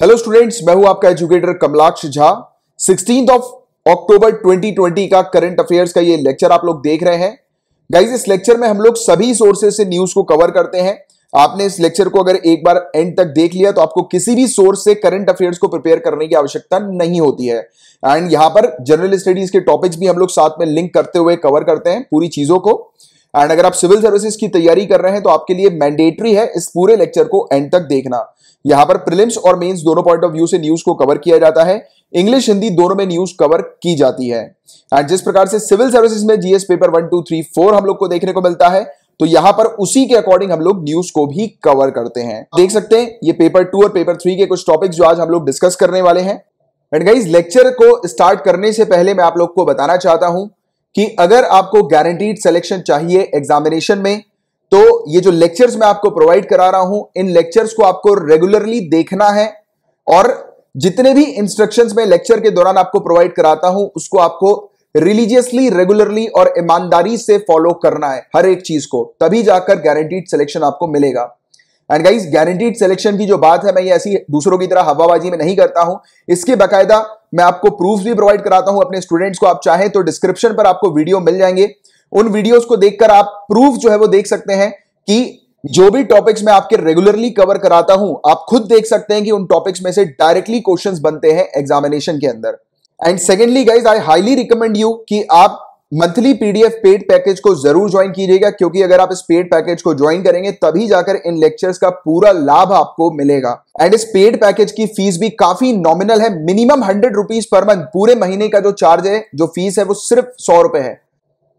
Hello students मैं हूँ आपका educator Kamlaksh Jha. Sixteen of October 2020 का करंट अफेयर्स का ये लेक्चर आप लोग देख रहे हैं। गाइज़ इस लेक्चर में हम लोग सभी सोर्सेज से न्यूज़ को कवर करते हैं। आपने इस लेक्चर को अगर एक बार एंड तक देख लिया तो आपको किसी भी सोर्स से करंट अफेयर्स को प्रिपेयर करने की आवश्यकता नहीं होती है। एंड यहाँ पर जनरल स्टडीज़ के टॉपिक्स भी हम लोग साथ में लिंक करते हुए कवर करते हैं पूरी चीज़ों को। एंड अगर आप सिविल सर्विसेज़ की तैयारी कर रहे हैं तो आपके लिए मैंडेटरी है इस पूरे लेक्चर को एंड तक देखना। यहाँ पर प्रिलिम्स और मेंस दोनों पॉइंट ऑफ़ व्यू से न्यूज़ को कवर किया जाता है। इंग्लिश हिंदी दोनों में न्यूज़ कवर की जाती है। एंड जिस प्रकार से सिविल सर्विसेज़ में GS paper one two three four हम लोग को देखने को मिलता है तो यहाँ पर उसी के अकॉर्डिंग हम लोग न्यूज़ को भी कवर करते हैं। देख सकते हैं, ये पेपर टू और पेपर थ्री के कुछ टॉपिक्स जो आज हम लोग डिस्कस करने वाले हैं। एंड गाइज़ लेक्चर को स्टार्ट करने से पहले मैं आप लोग को बताना चाहता हूँ कि अगर आपको गारंटीड सिलेक्शन चाहिए एग्जामिनेशन में तो ये जो लेक्चर्स मैं आपको प्रोवाइड करा रहा हूँ, इन लेक्चर्स को आपको रेगुलरली देखना है और जितने भी इंस्ट्रक्शंस में लेक्चर के दौरान आपको प्रोवाइड कराता हूँ, उसको आपको रिलीजियसली रेगुलरली और ईमानदारी से फॉलो करना है, हर एक चीज़ को, तभी जाकर गारंटीड सिलेक्शन आपको मिलेगा। एंड गाइस गारंटीड सिलेक्शन की जो बात है, मैं ये ऐसी दूसरों की तरह हवाबाजी में नहीं करता हूँ। इसके बकायदा मैं आपको प्रूफ भी प्रोवाइड कराता हूँ अपने स्टूडेंट्स को, आप चाहें तो डिस्क्रिप्शन पर आपको वीडियो मिल जाएँगे। उन वीडियोस को देखकर आप प्रूफ जो है वो देख सकते हैं कि जो भी टॉपिक्स मैं आपके रेगुलरली कवर कराता हूँ, आप खुद देख सकते हैं कि उन टॉपिक्स में से डायरेक्टली क्वेश्चंस बनते हैं एग्जामिनेशन के अंदर। And secondly guys I highly recommend you कि आप मंथली पीडीएफ पेड पैकेज को ज़रूर ज्वाइन कीजिएगा, क्योंकि अगर आप इस पेड पैकेज को ज्वाइन करेंगे, तभी जाकर इन लेक्चर्स का पूरा लाभ आपको मिलेगा। एंड इस पेड पैकेज की फ़ीस भी काफ़ी नॉमिनल है minimum hundred rupees per month पूरे महीने का जो चार्ज है, जो फ़ीस है, वो सिर्फ़ सौ रुपए है।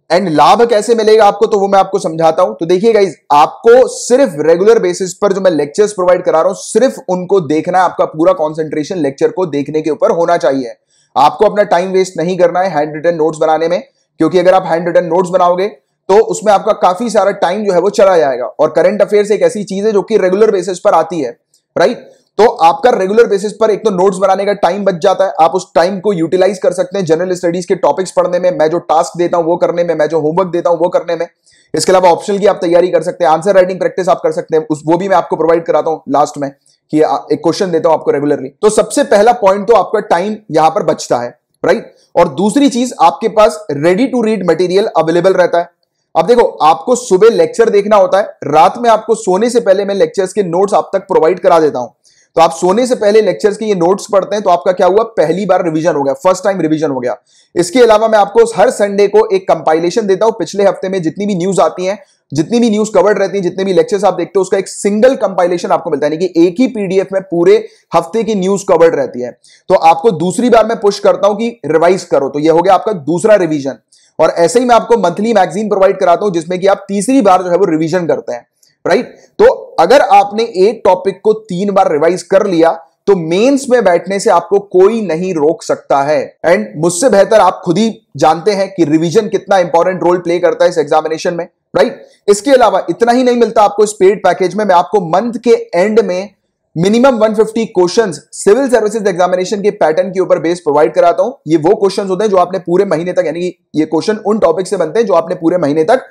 एंड लाभ कैसे मिलेगा आपको तो वो मैं आपको समझाता हूँ। तो देखिए गाइज़ आपको सिर्फ़ रेगुलर बेसिस पर जो मैं लेक्चर्स प्रोवाइड करा रहा हूँ, सिर्फ़ उनको देखना है, आपका पूरा कॉन्सेंट्रेशन लेक्चर को देखने के ऊपर होना चाहिए। आपको अपना टाइम वेस्ट नहीं करना है हैंड रिटन नोट्स बनाने में, क्योंकि अगर आप हैंड रिटन नोट्स बनाओगे तो उसमें आपका काफ़ी सारा टाइम जो है वो चला जाएगा। और करंट अफेयर्स एक ऐसी चीज़ है जो कि रेगुलर बेसिस पर आती है राइट तो आपका रेगुलर बेसिस पर एक तो नोट्स बनाने का टाइम बच जाता है। आप उस टाइम को यूटिलाइज कर सकते हैं जनरल स्टडीज़ के टॉपिक्स पढ़ने में। मैं जो टास्क देता हूँ वो करने में, मैं जो होमवर्क देता हूँ वो करने में। इसके अलावा ऑप्शनल की आप तैयारी कर सकते हैं। आंसर राइटिंग प्रैक्टिस आप कर सकते हैं। उस, वो भी मैं आपको प्रोवाइड कराता हूँ लास्ट में कि एक क्वेश्चन देता हूँ आपको रेगुलरली तो सबसे पहला पॉइंट तो आपका टाइम यहाँ पर बचता है राइट और दूसरी चीज़, आपके पास ready to read material available रहता है। अब देखो, आपको सुबह लेक्चर देखना होता है। रात में आपको सोने से पहले मैं लेक्चर्स के नोट्स आप तक प्रोवाइड करा देता हूँ। तो आप सोने से पहले लेक्चर्स के ये नोट्स पढ़ते हैं तो आपका क्या हुआ? पहली बार रिवीजन हो गया फ़र्स्ट टाइम रिवीजन हो गया। इसके अलावा मैं आपको हर संडे को एक कंपाइलेशन देता हूँ। पिछले हफ़्ते में जितनी भी न्यूज़ आती है, जितनी भी न्यूज़ कवर्ड रहती है, जितने भी लेक्चर्स आप देखते हो, उसका एक सिंगल कंपाइलेशन आपको मिलता है कि एक ही पीडीएफ में पूरे हफ़्ते की न्यूज़ कवर्ड रहती है। तो आपको दूसरी बार मैं पुश करता हूँ कि रिवाइज करो तो यह हो गया आपका दूसरा रिवीजन और ऐसे ही मैं आपको मंथली मैगजीन प्रोवाइड कराता हूँ, जिसमें कि आप तीसरी बार जो है वो रिवीजन करते हैं। राइट तो अगर आपने एक टॉपिक को तीन बार रिवाइज कर लिया तो मेंस में बैठने से आपको कोई नहीं रोक सकता है। एंड मुझसे बेहतर आप खुद ही जानते हैं कि रिवीजन कितना इंपॉर्टेंट रोल प्ले करता है इस एग्जामिनेशन में। राइट इसके अलावा इतना ही नहीं मिलता आपको इस पेड पैकेज में। मैं आपको मंथ के एंड में minimum 150 questions civil services examination के पैटर्न के ऊपर बेस प्रोवाइड कराता हूँ। ये वो क्वेश्चंस होते हैं जो आपने पूरे महीने तक, यानी कि ये क्वेश्चन उन टॉपिक से बनते हैं जो आपने पूरे महीने तक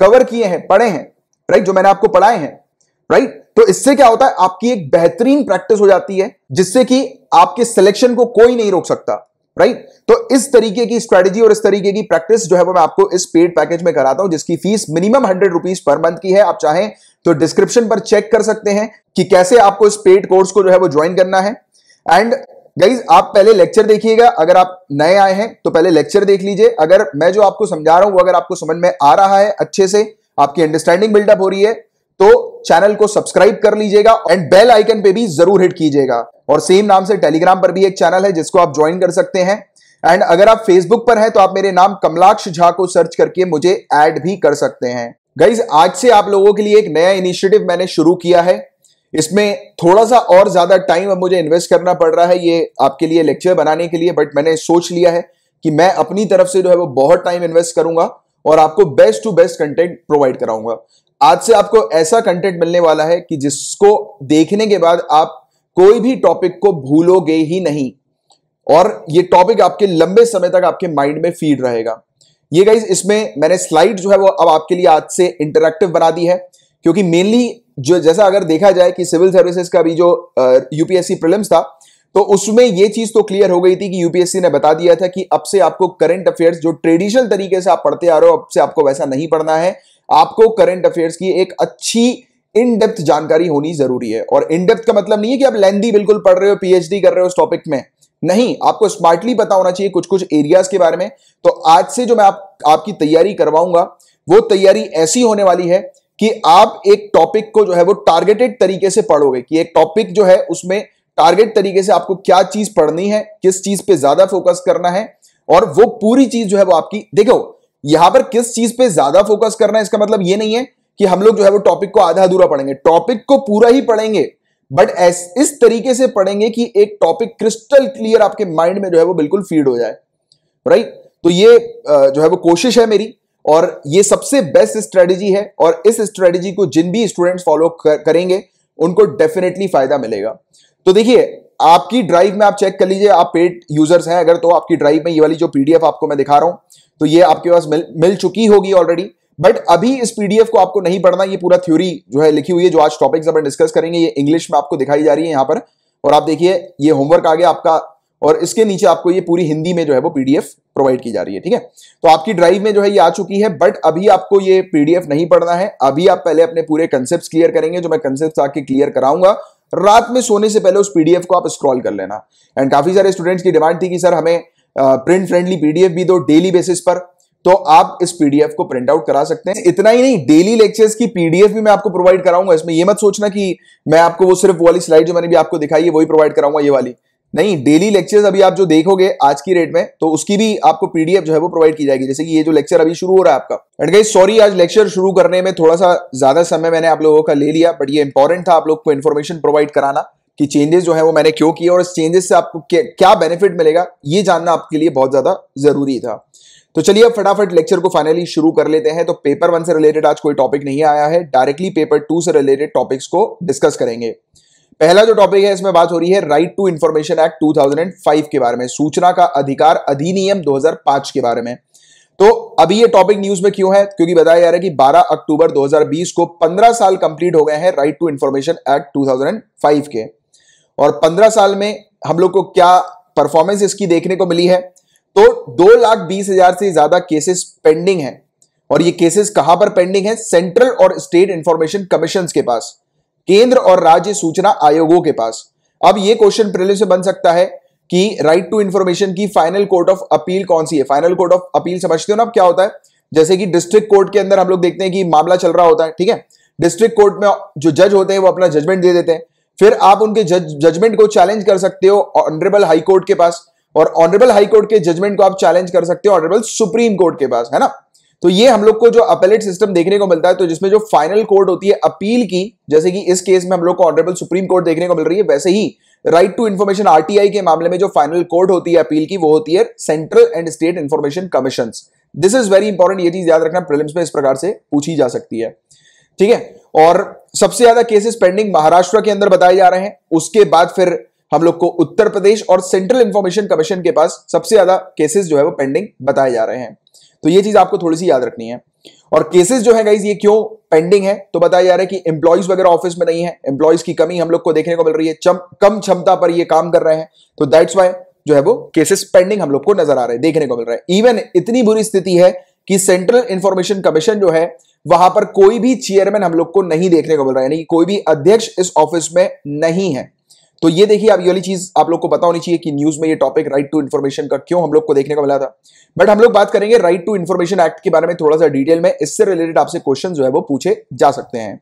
कवर किए हैं, पढ़े हैं। राइट जो मैंने आपको पढ़ाए हैं। राइट तो इससे क्या होता है? आपकी एक बेहतरीन प्रैक्टिस हो जाती है, जिससे कि आपके सिलेक्शन को कोई नहीं रोक सकता। राइट तो इस तरीके की स्ट्रेटेजी और इस तरीके की प्रैक्टिस जो है वो मैं आपको इस पेड पैकेज में कराता हूँ, जिसकी fees minimum hundred rupees per month की है। आप चाहें तो डिस्क्रिप्शन पर चेक कर सकते हैं कि कैसे आपको इस पेड कोर्स को जो है वो ज्वाइन करना है। एंड गाइज़ आप पहले लेक्चर देखिएगा। अगर आप नए आए हैं तो पहले लेक्चर देख लीजिए। अगर मैं जो आपको समझा रहा हूँ, वो अगर आपको समझ में आ रहा है अच्छे से आपकी अंडरस्टैंडिंग बिल्डअप हो रही है तो चैनल को सब्सक्राइब कर लीजिएगा एंड बेल आइकन पे भी ज़रूर हिट कीजिएगा। और सेम नाम से टेलीग्राम पर भी एक चैनल है, जिसको आप ज्वाइन कर सकते हैं। एंड अगर आप फेसबुक पर हैं तो आप मेरे नाम कमलाक्ष झा को सर्च करके मुझे ऐड भी कर सकते हैं। गाइज़ आज से आप लोगों के लिए एक नया इनिशिएटिव मैंने शुरू किया है। इसमें थोड़ा सा और ज़्यादा टाइम अब मुझे इन्वेस्ट करना पड़ रहा है ये आपके लिए लेक्चर बनाने के लिए बट मैंने सोच लिया है कि मैं अपनी तरफ़ से जो है वो बहुत टाइम इन्वेस्ट करूँगा। और आपको best to best content provide कराऊँगा। आज से आपको ऐसा कंटेंट मिलने वाला है कि जिसको देखने के बाद आप कोई भी टॉपिक को भूलोगे ही नहीं। और ये टॉपिक आपके लंबे समय तक आपके माइंड में फ़ीड रहेगा। ये गाइज़ इसमें मैंने स्लाइड जो है वो अब आपके लिए आज से इंटरेक्टिव बना दी है। क्योंकि मेनली जो जैसा अगर देखा जाए कि सिविल सर्विसेज़ का भी जो यूपीएससी प्रीलिम्स था तो उसमें यह चीज़ तो क्लियर हो गई थी कि यूपीएससी ने बता दिया था कि अब से आपको करंट अफेयर्स जो ट्रेडिशनल तरीके से आप पढ़ते आ रहे हो अब से आपको वैसा नहीं पढ़ना है। आपको करंट अफेयर्स की एक अच्छी इन डेप्थ जानकारी होनी ज़रूरी है। और इन डेप्थ का मतलब नहीं है कि आप लेंदी बिल्कुल पढ़ रहे हो पीएचडी कर रहे हो उस टॉपिक में। नहीं आपको स्मार्टली पता होना चाहिए कुछ कुछ एरियाज़ के बारे में। तो आज से जो मैं आप, आपकी तैयारी करवाऊँगा वो तैयारी ऐसी होने वाली है कि आप एक टॉपिक को जो है वो टारगेटेड तरीके से पढ़ोगे कि एक टॉपिक जो है उसमें टारगेट तरीके से आपको क्या चीज़ पढ़नी है, किस चीज़ पे ज़्यादा फोकस करना है और वो पूरी चीज़ जो है वो आपकी, देखो, यहाँ पर किस चीज़ पे ज़्यादा फोकस करना है, इसका मतलब ये नहीं है कि हम लोग जो है वो टॉपिक को आधा अधूरा पढ़ेंगे। टॉपिक को पूरा ही पढ़ेंगे बट इस तरीके से पढ़ेंगे कि एक टॉपिक क्रिस्टल क्लियर आपके माइंड में जो है वो बिल्कुल फ़ीड हो जाए। राइट तो ये जो है वो कोशिश है मेरी और ये सबसे बेस्ट स्ट्रेटेजी है और इस स्ट्रेटेजी को जिन भी स्टूडेंट्स फॉलो करेंगे, उनको डेफिनेटली फ़ायदा मिलेगा। तो देखिए आपकी ड्राइव में आप चेक कर लीजिए आप पेड यूज़र्स हैं अगर तो आपकी ड्राइव में ये वाली जो पीडीएफ आपको मैं दिखा रहा हूँ तो ये आपके पास मिल, मिल चुकी होगी ऑलरेडी बट अभी इस पीडीएफ को आपको नहीं पढ़ना ये पूरा थ्योरी जो है लिखी हुई है जो आज टॉपिक अपन डिस्कस करेंगे ये इंग्लिश में आपको दिखाई जा रही है यहाँ पर। और आप देखिए ये होमवर्क आ गया आपका और इसके नीचे आपको ये पूरी हिंदी में जो है वो पीडीएफ प्रोवाइड की जा रही है ठीक है? तो आपकी ड्राइव में जो है ये आ चुकी है बट अभी आपको ये पीडीएफ नहीं पढ़ना है। अभी आप पहले अपने पूरे कंसेप्ट क्लियर करेंगे जो मैं कंसेप्ट आके क्लियर कराऊँगा रात में सोने से पहले उस पीडीएफ को आप स्क्रॉल कर लेना। एंड काफ़ी सारे स्टूडेंट्स की डिमांड थी कि, सर, हमें प्रिंट फ्रेंडली पीडीएफ भी दो डेली बेसिस पर। तो आप इस पीडीएफ को प्रिंट आउट करा सकते हैं। इतना ही नहीं डेली लेक्चर्स की पीडीएफ भी मैं आपको प्रोवाइड कराऊँगा। इसमें यह मत सोचना कि मैं आपको वो सिर्फ़ वाली स्लाइड जो मैंने भी आपको दिखाई है, वही प्रोवाइड कराऊँगा, ये वाली। नहीं डेली लेक्चर्स अभी आप जो देखोगे आज की रेट में तो उसकी भी आपको पीडीएफ जो है वो प्रोवाइड की जाएगी। जैसे कि ये जो लेक्चर अभी शुरू हो रहा है आपका। एंड गाइस सॉरी आज लेक्चर शुरू करने में थोड़ा सा ज़्यादा समय मैंने आप लोगों का ले लिया बट ये इंपॉर्टेंट था आप लोग को इन्फॉर्मेशन प्रोवाइड कराना कि चेंजेस जो है वो मैंने क्यों किया और इस चेंजेस से आपको क्या बेनिफिट मिलेगा, ये जानना आपके लिए बहुत ज़्यादा ज़रूरी था। तो चलिए अब फटाफट लेक्चर को फाइनली शुरू कर लेते हैं। तो पेपर वन से रिलेटेड आज कोई टॉपिक नहीं आया है डायरेक्टली पेपर टू से रिलेटेड टॉपिक्स को डिस्कस करेंगे। पहला जो टॉपिक है, इसमें बात हो रही है राइट टू इंफॉर्मेशन एक्ट 2005 के बारे में, सूचना का अधिकार अधिनियम 2005 के बारे में। तो अभी ये टॉपिक न्यूज़ में क्यों है? क्योंकि बताया जा रहा है कि 12 अक्टूबर 2020 को 15 साल कंप्लीट हो गए हैं राइट टू इंफॉर्मेशन एक्ट 2005 के। और 15 साल में हम लोग को क्या परफॉर्मेंस इसकी देखने को मिली है? तो दो लाख बीस हज़ार से ज़्यादा केसेस पेंडिंग है। और ये केसेस कहाँ पर पेंडिंग है? सेंट्रल और स्टेट इंफॉर्मेशन कमीशन के पास। केंद्र और राज्य सूचना आयोगों के पास। अब ये क्वेश्चन पहले से बन सकता है कि राइट टू इंफॉर्मेशन की फाइनल कोर्ट ऑफ़ अपील कौन सी है? फाइनल कोर्ट ऑफ़ अपील समझते हो ना अब क्या होता है? जैसे कि डिस्ट्रिक्ट कोर्ट के अंदर हम लोग देखते हैं कि मामला चल रहा होता है, ठीक है? डिस्ट्रिक्ट कोर्ट में जो जज होते हैं वो अपना जजमेंट दे देते हैं। फिर आप उनके जजमेंट को चैलेंज कर सकते हो ऑनरेबल हाई कोर्ट के पास और ऑनरेबल हाई कोर्ट के जजमेंट को आप चैलेंज कर सकते हो ऑनरेबल सुप्रीम कोर्ट के पास, है ना? तो ये हम लोग को जो अपेलेट सिस्टम देखने को मिलता है तो जिसमें जो फाइनल कोर्ट होती है अपील की, जैसे कि इस केस में हम लोग को ऑनरेबल सुप्रीम कोर्ट देखने को मिल रही है, वैसे ही राइट टू इन्फॉर्मेशन आरटीआई के मामले में जो फाइनल कोर्ट होती है अपील की, वो होती है central and state information commission this is very important ये चीज़ याद रखना प्रिलिम्स में इस प्रकार से पूछी जा सकती है। ठीक है? और सबसे ज़्यादा केसेस पेंडिंग महाराष्ट्र के अंदर बताए जा रहे हैं, उसके बाद फिर हम लोग को उत्तर प्रदेश और सेंट्रल इंफॉर्मेशन कमीशन के पास सबसे ज़्यादा केसेस जो है वो पेंडिंग बताए जा रहे हैं। तो ये चीज़ आपको थोड़ी सी याद रखनी है। और केसेस जो है गाइज़ ये क्यों पेंडिंग है? तो बताया जा रहा है कि एम्प्लॉयज़ वगैरह ऑफ़िस में नहीं है। एम्प्लॉयज़ की कमी हम लोग को देखने को मिल रही है। चम, कम क्षमता पर ये काम कर रहे हैं। तो दैट्स वाई जो है वो केसेस पेंडिंग हम लोग को नज़र आ रहे हैं देखने को मिल रहा है। इवन इतनी बुरी स्थिति है कि सेंट्रल इंफॉर्मेशन कमीशन जो है वहाँ पर कोई भी चेयरमैन हम लोग को नहीं देखने को मिल रहा है। यानी कोई भी अध्यक्ष इस ऑफ़िस में नहीं है। तो ये देखिए, अब ये वाली चीज़ आप लोग को पता होनी चाहिए कि न्यूज़ में ये टॉपिक राइट टू इन्फॉर्मेशन का क्यों हम लोग को देखने को मिला था। बट हम लोग बात करेंगे राइट टू इन्फॉर्मेशन एक्ट के बारे में थोड़ा सा डिटेल में। इससे रिलेटेड आपसे क्वेश्चन जो है वो पूछे जा सकते हैं।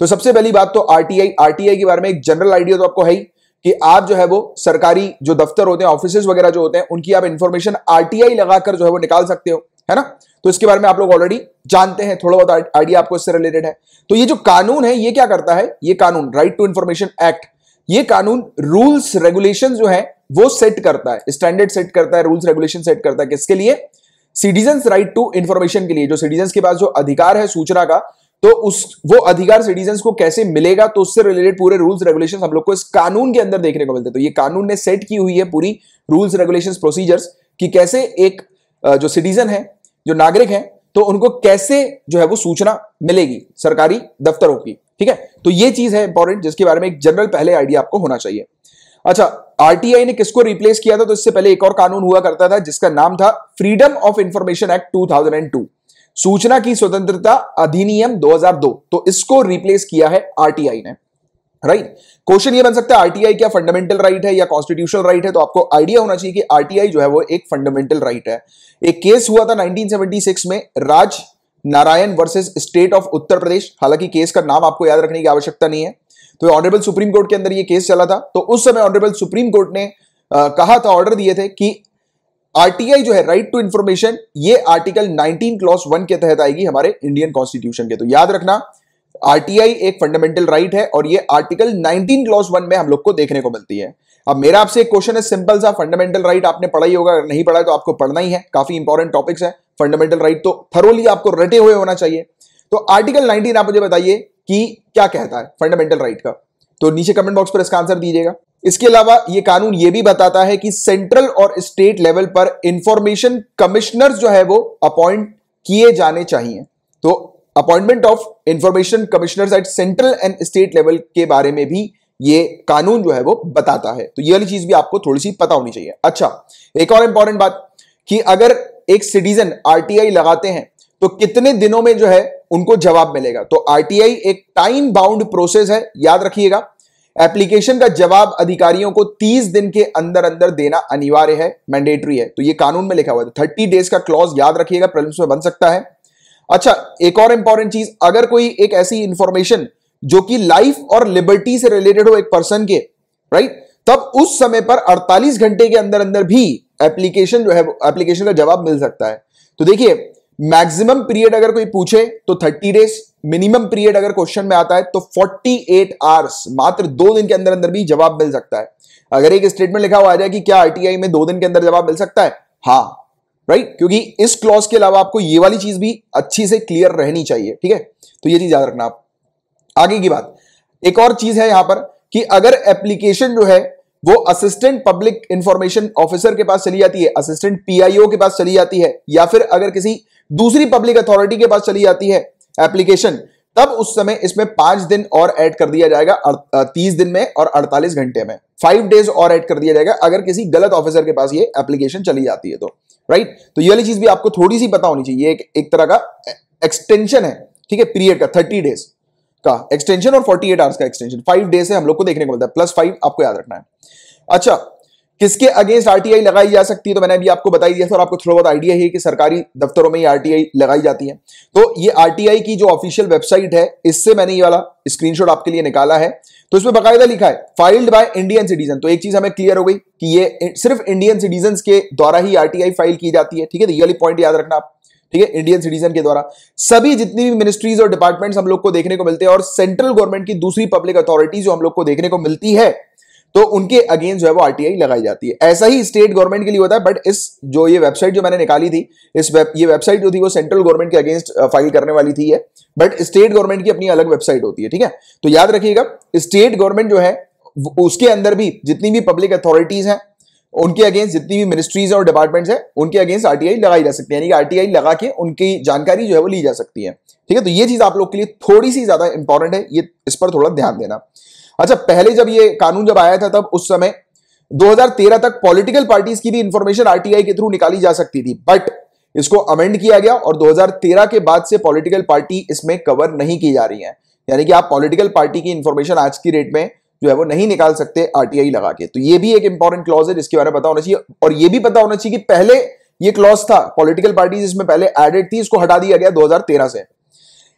तो सबसे पहली बात तो आरटीआई आरटीआई के बारे में एक जनरल आइडिया तो आपको है ही कि आप जो है वो सरकारी जो दफ्तर होते हैं ऑफ़िस वगैरह जो होते हैं, उनकी आप इंफॉर्मेशन आरटीआई लगाकर जो है वो निकाल सकते हो, है ना? तो इसके बारे में आप लोग ऑलरेडी जानते हैं, थोड़ा बहुत आइडिया आपको इससे रिलेटेड है। तो ये जो कानून है, ये क्या करता है? ये कानून राइट टू इन्फॉर्मेशन एक्ट ये कानून रूल्स रेगुलेशन जो है, वो सेट करता है स्टैंडर्ड सेट करता है, रूल्स रेगुलेशन सेट करता है किसके लिए? सिटीजन राइट टू इंफॉर्मेशन के लिए। जो सिटीजन के पास जो अधिकार है सूचना का तो उस, वो अधिकार सिटीजन को कैसे मिलेगा तो उससे रिलेटेड पूरे रूल्स रेगुलेशन हम लोग को इस कानून के अंदर देखने को मिलते हैं। तो ये कानून ने सेट की हुई है पूरी रूल्स रेगुलेशन प्रोसीजर्स कि कैसे एक जो सिटीजन है, जो नागरिक है तो उनको कैसे जो है वो सूचना मिलेगी सरकारी दफ्तरों की। ठीक है? तो ये चीज़ है इंपॉर्टेंट जिसके बारे में एक जनरल पहले आइडिया आपको होना चाहिए। अच्छा आरटीआई ने किसको रिप्लेस किया था? तो इससे पहले एक और कानून हुआ करता था, जिसका नाम था फ्रीडम ऑफ़ इंफॉर्मेशन एक्ट 2002 सूचना की स्वतंत्रता अधिनियम 2002 तो इसको रिप्लेस किया है आरटीआई ने। राइट क्वेश्चन ये बन सकता है आरटीआई क्या फंडामेंटल राइट है या कॉन्स्टिट्यूशनल राइट है? तो आपको आइडिया होना चाहिए कि आरटीआई जो है वो एक फंडामेंटल राइट है। एक केस हुआ था 1976 में, Raj Narayan versus state of Uttar Pradesh. हालाँकि केस का नाम आपको याद रखने की आवश्यकता नहीं है। तो ऑनरेबल सुप्रीम कोर्ट के अंदर ये केस चला था। तो उस समय ऑनरेबल सुप्रीम कोर्ट ने आ, कहा था ऑर्डर दिए थे कि आरटीआई जो है राइट टू इंफॉर्मेशन ये आर्टिकल 19 क्लॉस वन के तहत आएगी हमारे इंडियन कॉन्स्टिट्यूशन के। तो याद रखना आरटीआई एक फंडामेंटल राइट right है और ये आर्टिकल 19 क्लॉस वन में हम लोग को देखने को मिलती है। अब मेरा आपसे एक क्वेश्चन है सिंपल सा फंडामेंटल राइट आपने पढ़ा ही होगा, अगर नहीं पढ़ा है तो आपको पढ़ना ही है, काफ़ी इंपॉर्टेंट टॉपिक्स है। फंडामेंटल राइट तो थरोली आपको रटे हुए होना चाहिए। तो आर्टिकल 19 आप मुझे बताइए कि क्या कहता है फंडामेंटल राइट का। तो नीचे कमेंट बॉक्स पर इसका आंसर दीजिएगा। इसके अलावा यह कानून यह भी बताता है कि सेंट्रल और स्टेट लेवल पर इंफॉर्मेशन कमिश्नर जो है वो अपॉइंट किए जाने चाहिए। तो appointment of information commissioner at central and state level के बारे में भी ये कानून जो है वो बताता है। तो ये वाली चीज़ भी आपको थोड़ी सी पता होनी चाहिए। अच्छा एक और इंपॉर्टेंट बात कि अगर एक सिटीजन आरटीआई लगाते हैं तो कितने दिनों में जो है उनको जवाब मिलेगा? तो आरटीआई एक टाइम बाउंड प्रोसेस है, याद रखिएगा। एप्लीकेशन का जवाब अधिकारियों को 30 दिन के अंदर अंदर देना अनिवार्य है मैंडेटरी है। तो ये कानून में लिखा हुआ है। थर्टी डेज़ का क्लॉज याद रखिएगा प्रिलिम्स में बन सकता है। अच्छा एक और इंपॉर्टेंट चीज़, अगर कोई एक ऐसी इंफॉर्मेशन जो कि लाइफ और लिबर्टी से रिलेटेड हो एक पर्सन के राइट तब उस समय पर 48 घंटे के अंदर अंदर भी एप्लीकेशन जो है एप्लीकेशन का जवाब मिल सकता है। तो देखिए मैक्सिमम पीरियड अगर कोई पूछे तो 30 डेज़ मिनिमम पीरियड अगर क्वेश्चन में आता है तो 48 आवर्स मात्र दो दिन के अंदर अंदर भी जवाब मिल सकता है। अगर एक स्टेटमेंट लिखा हुआ आ जाए कि क्या आरटीआई में दो दिन के अंदर जवाब मिल सकता है? हाँ राइट क्योंकि इस क्लॉज के अलावा आपको ये वाली चीज़ भी अच्छी से क्लियर रहनी चाहिए, ठीक है? तो ये चीज़ याद रखना आप। आगे की बात। एक और चीज़ है यहाँ पर कि अगर एप्लीकेशन जो है वो असिस्टेंट पब्लिक इंफॉर्मेशन ऑफिसर के पास चली जाती है असिस्टेंट पीआईओ के पास चली जाती है या फिर अगर किसी दूसरी पब्लिक अथॉरिटी के पास चली जाती है एप्लीकेशन तब उस समय इसमें पाँच दिन और ऐड कर दिया जाएगा तीस दिन में और अड़तालीस घंटे में। फाइव डेज़ और ऐड कर दिया जाएगा अगर किसी गलत ऑफिसर के पास ये एप्लीकेशन चली जाती है तो राइट तो ये वाली चीज़ भी आपको थोड़ी सी पता होनी चाहिए एक, एक तरह का एक्सटेंशन है ठीक है पीरियड का थर्टी डेज़ का एक्सटेंशन और फोर्टी एट आवर्स का एक्सटेंशन फाइव डेज़ से हम लोग को देखने को मिलता है प्लस फाइव आपको याद रखना है। अच्छा किसके अगेंस्ट आरटीआई लगाई जा सकती है? तो मैंने अभी आपको बताई दिया था और आपको थोड़ा बहुत आइडिया है कि सरकारी दफ्तरों में ये आरटीआई लगाई जाती है। तो ये आरटीआई की जो ऑफिशियल वेबसाइट है, इससे मैंने ये वाला स्क्रीनशॉट आपके लिए निकाला है। तो इसमें बकायदा लिखा है फाइल्ड बाय इंडियन सिटीजन तो एक चीज़ हमें क्लियर हो गई कि ये सिर्फ़ इंडियन सिटीजन के द्वारा ही आरटीआई फ़ाइल की जाती है। ठीक है तो ये वाली पॉइंट याद रखना आप। ठीक है इंडियन सिटीजन के द्वारा। सभी जितनी भी मिनिस्ट्रीज और डिपार्टमेंट्स हम लोग को देखने को मिलते हैं और सेंट्रल गवर्नमेंट की दूसरी पब्लिक अथॉरिटी जो हम लोग को देखने को मिलती है तो उनके अगेंस्ट जो है वो आरटीआई लगाई जाती है। ऐसा ही स्टेट गवर्नमेंट के लिए होता है बट इस जो ये वेबसाइट जो मैंने निकाली थी, इस वेब ये वेबसाइट जो थी वो सेंट्रल गवर्नमेंट के अगेंस्ट फ़ाइल करने वाली थी है बट स्टेट गवर्नमेंट की अपनी अलग वेबसाइट होती है, ठीक है? तो याद रखिएगा स्टेट गवर्नमेंट जो है उसके अंदर भी जितनी भी पब्लिक अथॉरिटीज हैं उनके अगेंस्ट जितनी भी मिनिस्ट्रीज और डिपार्टमेंट्स है, उनके अगेंस्ट आरटीआई लगाई जा सकती है। यानी कि आरटीआई लगा के उनकी जानकारी जो है वो ली जा सकती है। ठीक है तो ये चीज़ आप लोग के लिए थोड़ी सी ज़्यादा इंपॉर्टेंट है, ये इस पर थोड़ा ध्यान देना। अच्छा पहले जब ये कानून जब आया था तब उस समय 2013 तक पॉलिटिकल पार्टीज़ की भी इंफॉर्मेशन आरटीआई के थ्रू निकाली जा सकती थी। बट इसको अमेंड किया गया और 2013 के बाद से पॉलिटिकल पार्टी इसमें कवर नहीं की जा रही है। यानी कि आप पॉलिटिकल पार्टी की इंफॉर्मेशन आज की डेट में जो है वो नहीं निकाल सकते आरटीआई लगा के तो ये भी एक इंपॉर्टेंट क्लॉज है जिसके बारे में पता होना चाहिए। और ये भी पता होना चाहिए कि पहले ये क्लॉज था पॉलिटिकल पार्टी जिसमें पहले एडेड थी, इसको हटा दिया गया 2013 से।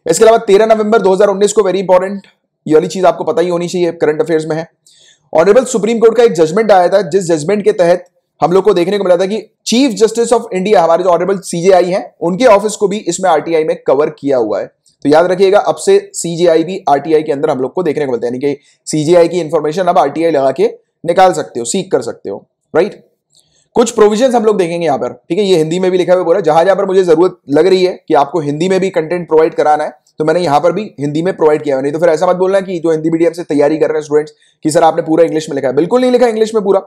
इसके अलावा 13 नवंबर 2019 को वेरी इंपॉर्टेंट ये वाली चीज़ आपको पता ही होनी चाहिए करंट अफेयर्स में है। ऑनरेबल सुप्रीम कोर्ट का एक जजमेंट आया था, जिस जजमेंट के तहत हम लोग को देखने को मिला था कि चीफ जस्टिस ऑफ़ इंडिया हमारे जो ऑनरेबल सीजेआई हैं, उनके ऑफ़िस को भी इसमें आरटीआई में कवर किया हुआ है। तो याद रखिएगा, अब से सीजेआई भी आरटीआई के अंदर हम लोग को देखने को मिलता है, यानी कि सीजेआई की इंफॉर्मेशन अब आरटीआई लगा के निकाल सकते हो सीख कर सकते हो राइट कुछ प्रोविज़न हम लोग देखेंगे यहाँ पर, ठीक है, ये हिंदी में भी लिखा हुआ बोला, जहाँ जहाँ पर मुझे ज़रूरत लग रही है कि आपको हिंदी में भी कंटेंट प्रोवाइड कराना है तो मैंने यहाँ पर भी हिंदी में प्रोवाइड किया नहीं तो फिर ऐसा मत बोलना कि जो हिंदी मीडियम से तैयारी कर रहे हैं स्टूडेंट्स कि सर आपने पूरा इंग्लिश में लिखा है। बिल्कुल नहीं लिखा इंग्लिश में पूरा।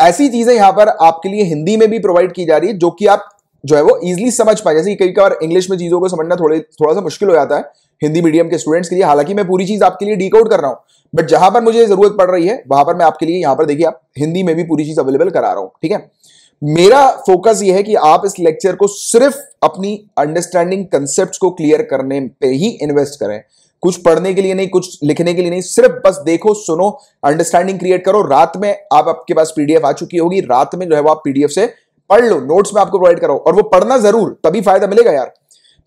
ऐसी चीज़ें यहाँ पर आपके लिए हिंदी में भी प्रोवाइड की जा रही है, जो कि आप जो है वो इजिली समझ पाए। जैसे कि कई बार इंग्लिश में चीज़ों को समझना थोड़े थोड़ा सा मुश्किल हो जाता है हिंदी मीडियम के स्टूडेंट्स के लिए। हालाँकि मैं पूरी चीज़ आपके लिए डिकोड कर रहा हूँ बट जहाँ पर मुझे ज़रूरत पड़ रही है, वहाँ पर मैं आपके लिए यहाँ पर देखिए आप हिंदी में भी पूरी चीज़ अवेलेबल करा रहा हूँ, ठीक है? मेरा फोकस यह है कि आप इस लेक्चर को सिर्फ़ अपनी अंडरस्टैंडिंग कंसेप्ट को क्लियर करने पे ही इन्वेस्ट करें। कुछ पढ़ने के लिए नहीं, कुछ लिखने के लिए नहीं, सिर्फ़ बस देखो, सुनो अंडरस्टैंडिंग क्रिएट करो। रात में आप आपके पास पीडीएफ आ चुकी होगी। रात में जो है वो आप पीडीएफ से पढ़ लो नोट्स में आपको प्रोवाइड करो और वो पढ़ना ज़रूर, तभी फ़ायदा मिलेगा यार।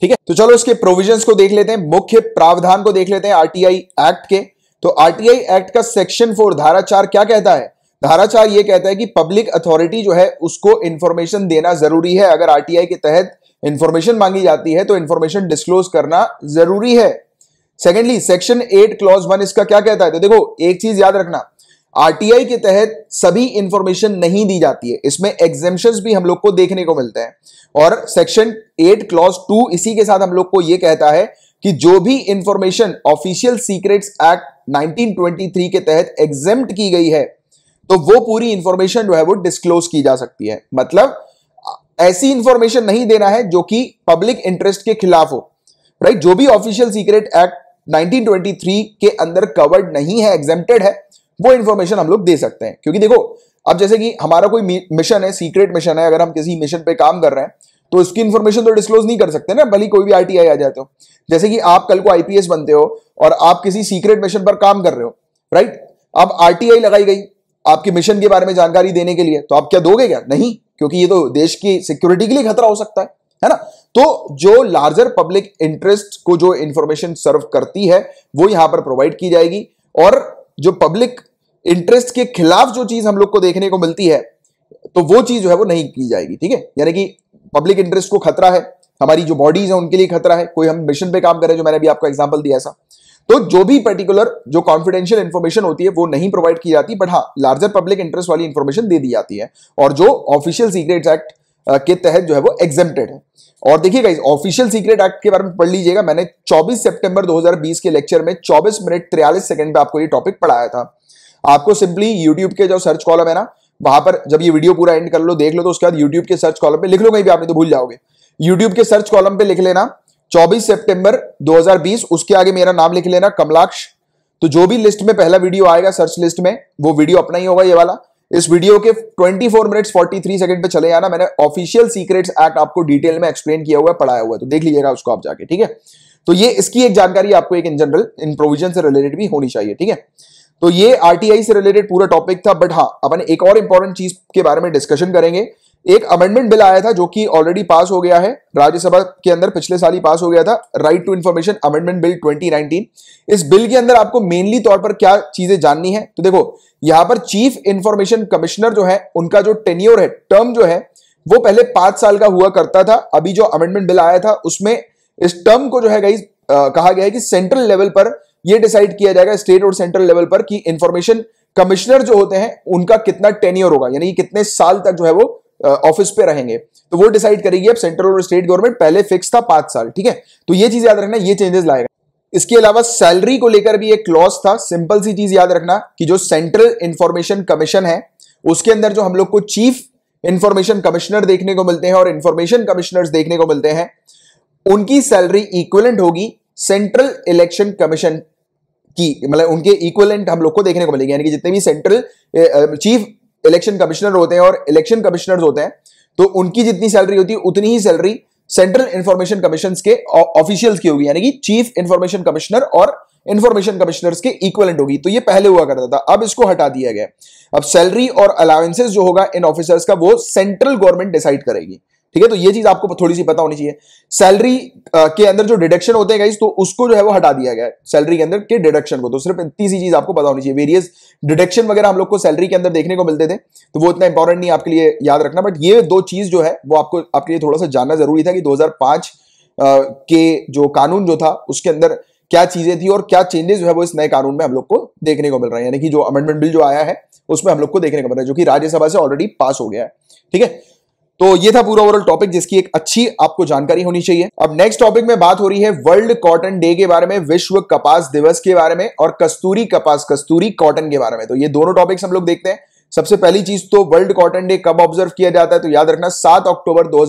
ठीक है? तो चलो इसके प्रोविजंस को देख लेते हैं, मुख्य प्रावधान को देख लेते हैं आरटीआई एक्ट के। तो आरटीआई एक्ट का सेक्शन फोर धारा चार क्या कहता है? धारा चार ये कहता है कि पब्लिक अथॉरिटी जो है, उसको इंफॉर्मेशन देना ज़रूरी है। अगर आरटीआई के तहत इंफॉर्मेशन मांगी जाती है तो इंफॉर्मेशन डिस्क्लोज करना ज़रूरी है। Secondly section eight clause one इसका क्या कहता है? तो देखो, एक चीज़ याद रखना। आरटीआई के तहत सभी इंफॉर्मेशन नहीं दी जाती है। इसमें एग्जेम्पन भी हम लोग को देखने को मिलते हैं। और सेक्शन एट क्लॉज टू इसी के साथ हम लोग को यह कहता है कि जो भी इंफॉर्मेशन ऑफिशियल सीक्रेट्स एक्ट 1923 के तहत एग्जेम्प्ट की गई है तो वो पूरी इंफॉर्मेशन जो है वो डिस्क्लोज की जा सकती है। मतलब ऐसी इंफॉर्मेशन नहीं देना है जो कि पब्लिक इंटरेस्ट के खिलाफ हो। राइट जो भी ऑफिशियल सीक्रेट एक्ट 1923 के अंदर कवर्ड नहीं है एग्जेम्प्टेड है वो इंफॉर्मेशन हम लोग दे सकते हैं। क्योंकि देखो, अब जैसे कि हमारा कोई मिशन है सीक्रेट मिशन है, अगर हम किसी मिशन पे काम कर रहे हैं तो उसकी इंफॉर्मेशन तो डिस्क्लोज नहीं कर सकते ना, भले कोई भी आरटीआई आ जाते हो। जैसे कि आप कल को आईपीएस बनते हो और आप किसी सीक्रेट मिशन पर काम कर रहे हो राइट अब आरटीआई लगाई गई आपके मिशन के बारे में जानकारी देने के लिए तो आप क्या दोगे क्या? नहीं, क्योंकि ये तो देश की सिक्योरिटी के लिए खतरा हो सकता है है ना? तो जो लार्जर पब्लिक इंटरेस्ट को जो इंफॉर्मेशन सर्व करती है, वो यहाँ पर प्रोवाइड की जाएगी और जो पब्लिक इंटरेस्ट के खिलाफ जो चीज़ हम लोग को देखने को मिलती है तो वो चीज़ जो है वो नहीं की जाएगी, ठीक है? यानी कि पब्लिक इंटरेस्ट को खतरा है, हमारी जो बॉडीज है उनके लिए खतरा है, कोई हम मिशन पे काम करें, जो मैंने भी आपको एग्ज़ाम्पल दिया ऐसा। तो जो भी पर्टिकुलर जो कॉन्फिडेंशियल इंफॉर्मेशन होती है, वो नहीं प्रोवाइड की जाती बट हाँ लार्जर पब्लिक इंटरेस्ट वाली इंफॉर्मेशन दे दी जाती है। और जो ऑफिशियल सीक्रेट एक्ट के तहत जो है वो एग्जेप्टेड है। और देखिएगा इस ऑफिशियल सीक्रेट एक्ट के बारे में पढ़ लीजिएगा, मैंने 24 सितंबर 2020 के लेक्चर में 24 मिनट 43 सेकंड पे आपको ये टॉपिक पढ़ाया था। आपको सिंपली यूट्यूब के जो सर्च कॉलम है ना, वहाँ पर जब ये वीडियो पूरा एंड कर लो, देख लो तो उसके बाद यूट्यूब के सर्च कॉलम पे लिख लो, कहीं भी आपने तो भूल जाओगे। यूट्यूब के सर्च कॉलम पे लिख लेना 24 सितंबर 2020 उसके आगे मेरा नाम लिख लेना, कमलाक्ष। तो जो भी लिस्ट में पहला वीडियो आएगा सर्च लिस्ट में, वो वीडियो अपना ही होगा ये वाला। इस वीडियो के 24 मिनट्स 43 सेकंड पे चले आना मैंने ऑफिशियल सीक्रेट्स एक्ट आपको डिटेल में एक्सप्लेन किया हुआ है पढ़ाया हुआ है तो देख लीजिएगा उसको आप जाके, ठीक है? तो ये, इसकी एक जानकारी आपको एक इन जनरल इन प्रोविज़न से रिलेटेड भी होनी चाहिए, ठीक है? तो ये आरटीआई से रिलेटेड पूरा टॉपिक था बट हाँ अपन एक और इंपॉर्टेंट चीज़ के बारे में डिस्कशन करेंगे। एक अमेंडमेंट बिल आया था, जो कि ऑलरेडी पास हो गया है, राज्यसभा के अंदर पिछले साल ही पास हो गया था right to information amendment bill 2019 इस बिल के अंदर आपको मेनली तौर पर क्या चीज़ें जाननी है? तो देखो, यहाँ पर चीफ इंफॉर्मेशन कमिश्नर जो है, उनका जो टेन्योर है टर्म जो है, वो पहले पाँच साल का हुआ करता था। अभी जो अमेंडमेंट बिल आया था, उसमें इस टर्म को जो है कहा गया है कि सेंट्रल लेवल पर यह डिसाइड किया जाएगा स्टेट और सेंट्रल लेवल पर कि इंफॉर्मेशन कमिश्नर जो होते हैं, उनका कितना टेन्योर होगा, यानी कितने साल तक जो है वो ऑफ़िस पे रहेंगे। तो वो डिसाइड करेगी अब सेंट्रल और स्टेट गवर्नमेंट पहले फिक्स था पाँच साल, ठीक है? तो ये चीज़ याद रखना, ये चेंजेस लाएगा। इसके अलावा सैलरी को लेकर भी एक क्लॉज था सिंपल सी चीज़ याद रखना कि जो सेंट्रल इंफॉर्मेशन कमीशन है, उसके अंदर जो हम लोग को चीफ इंफॉर्मेशन कमिश्नर देखने को मिलते हैं और इंफॉर्मेशन कमिश्नर्स देखने को मिलते हैं, उनकी सैलरी इक्वलेंट होगी सेंट्रल इलेक्शन कमीशन की मतलब उनके इक्वलेंट हम लोग को देखने को मिलेगी। यानी कि जितने भी सेंट्रल चीफ इलेक्शन कमिश्नर होते हैं और इलेक्शन कमिश्नर होते हैं तो उनकी जितनी सैलरी होती है, उतनी ही सैलरी सेंट्रल इंफॉर्मेशन कमीशन के ऑफिशियल्स की होगी। यानी कि चीफ इंफॉर्मेशन कमिश्नर और इंफॉर्मेशन कमिश्नर्स के इक्वलेंट होगी। तो ये पहले हुआ करता था। अब इसको हटा दिया गया। अब सैलरी और अलाउंसेस जो होगा इन ऑफिसर्स का, वो सेंट्रल गवर्नमेंट डिसाइड करेगी। ठीक है? तो ये चीज़ आपको थोड़ी सी पता होनी चाहिए। सैलरी के अंदर जो डिडक्शन होते हैं तो उसको जो है वो हटा दिया गया है, सैलरी के अंदर के डिडक्शन को। तो सिर्फ़ इतनी सी चीज़ आपको पता होनी चाहिए। वेरियस डिडक्शन वगैरह हम लोग को सैलरी के अंदर देखने को मिलते थे तो वो इतना इंपॉर्टेंट नहीं आपके लिए याद रखना। बट ये दो चीज़ जो है, वो आपको, आपके लिए थोड़ा सा जानना ज़रूरी था कि दो के जो कानून जो था, उसके अंदर क्या चीज़ें थी और क्या चेंजेस जो है वो इस नए कानून में हम लोग को देखने को मिल रहा है। यानी कि जो अमेंडमेंट बिल जो आया है, उसमें हम लोग को देखने को मिल रहा है, जो कि राज्यसभा से ऑलरेडी पास हो गया है। ठीक है? तो ये था पूरा ओवरऑल टॉपिक जिसकी एक अच्छी आपको जानकारी होनी चाहिए। अब नेक्स्ट टॉपिक में बात हो रही है वर्ल्ड कॉटन डे के बारे में, विश्व कपास दिवस के बारे में और कस्तूरी कपास, कस्तूरी कॉटन के बारे में। तो ये दोनों टॉपिक्स हम लोग देखते हैं। सबसे पहली चीज़ तो वर्ल्ड कॉटन डे कब ऑब्ज़र्व किया जाता है तो याद रखना सात अक्टूबर दो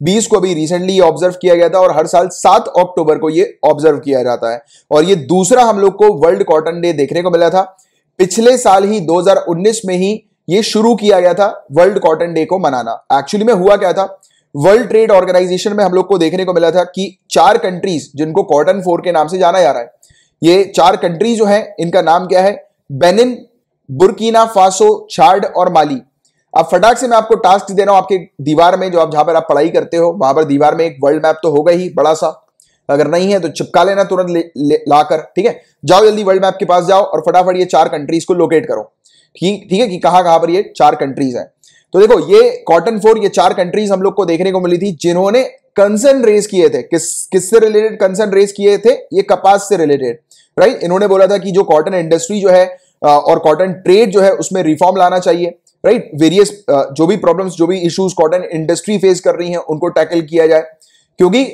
बीस को भी रिसेंटली ऑब्ज़र्व किया गया था और हर साल सात अक्टूबर को ये ऑब्ज़र्व किया जाता है। और ये दूसरा हम लोग को वर्ल्ड कॉटन डे देखने को मिला था। पिछले साल ही 2019 में ही ये शुरू किया गया था वर्ल्ड कॉटन डे को मनाना। एक्चुअली में हुआ क्या था? वर्ल्ड ट्रेड ऑर्गेनाइजेशन में हम लोग को देखने को मिला था कि चार कंट्रीज़ जिनको कॉटन फोर के नाम से जाना जा रहा है, ये चार कंट्रीज़ जो है, इनका नाम क्या है? बेनिन बुरकीना फासो छार्ड और माली अब फटाक से मैं आपको टास्क दे रहा हूँ, आपके दीवार में जो आप जहाँ पर आप पढ़ाई करते हो, वहाँ पर दीवार में एक वर्ल्ड मैप तो होगा ही, बड़ा सा। अगर नहीं है तो चिपका लेना तुरंत ले, लाकर ठीक है? जाओ जल्दी वर्ल्ड मैप के पास जाओ और फटाफट ये चार कंट्रीज़ को लोकेट करो। ठीक ठीक है कि कहाँ कहाँ पर ये चार कंट्रीज़ हैं? तो देखो ये कॉटन फोर ये चार कंट्रीज़ हम लोग को देखने को मिली थी जिन्होंने कंसर्न रेस किए थे। किस किससे रिलेटेड कंसर्न रेज किए थे? ये कपास से रिलेटेड राइट इन्होंने बोला था कि जो कॉटन इंडस्ट्री जो है और कॉटन ट्रेड जो है उसमें रिफॉर्म लाना चाहिए राइट वेरियस जो भी प्रॉब्लम्स जो भी इश्यूज़ कॉटन इंडस्ट्री फेस कर रही है उनको टैकल किया जाए। क्योंकि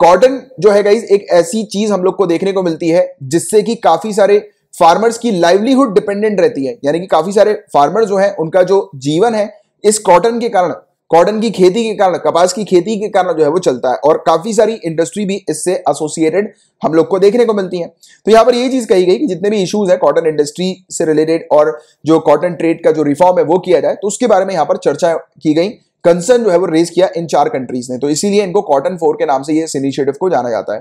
कॉटन जो है गाइज़ एक ऐसी चीज़ हम लोग को देखने को मिलती है, जिससे कि काफ़ी सारे फार्मर्स की लाइवलीहुड डिपेंडेंट रहती है। यानी कि काफ़ी सारे फार्मर जो है, उनका जो जीवन है, इस कॉटन के कारण कॉटन की खेती के कारण, कपास की खेती के कारण जो है वो चलता है। और काफ़ी सारी इंडस्ट्री भी इससे एसोसिएटेड हम लोग को देखने को मिलती है। तो यहाँ पर ये चीज़ कही गई कि जितने भी इश्यूज़ है कॉटन इंडस्ट्री से रिलेटेड और जो कॉटन ट्रेड का जो रिफॉर्म है वो किया जाए तो उसके बारे में यहाँ पर चर्चा की गई। कंसर्न जो है वो रेज किया इन चार कंट्रीज़ ने। तो इसीलिए इनको कॉटन फोर के नाम से ये इस इनिशिएटिव को जाना जाता है।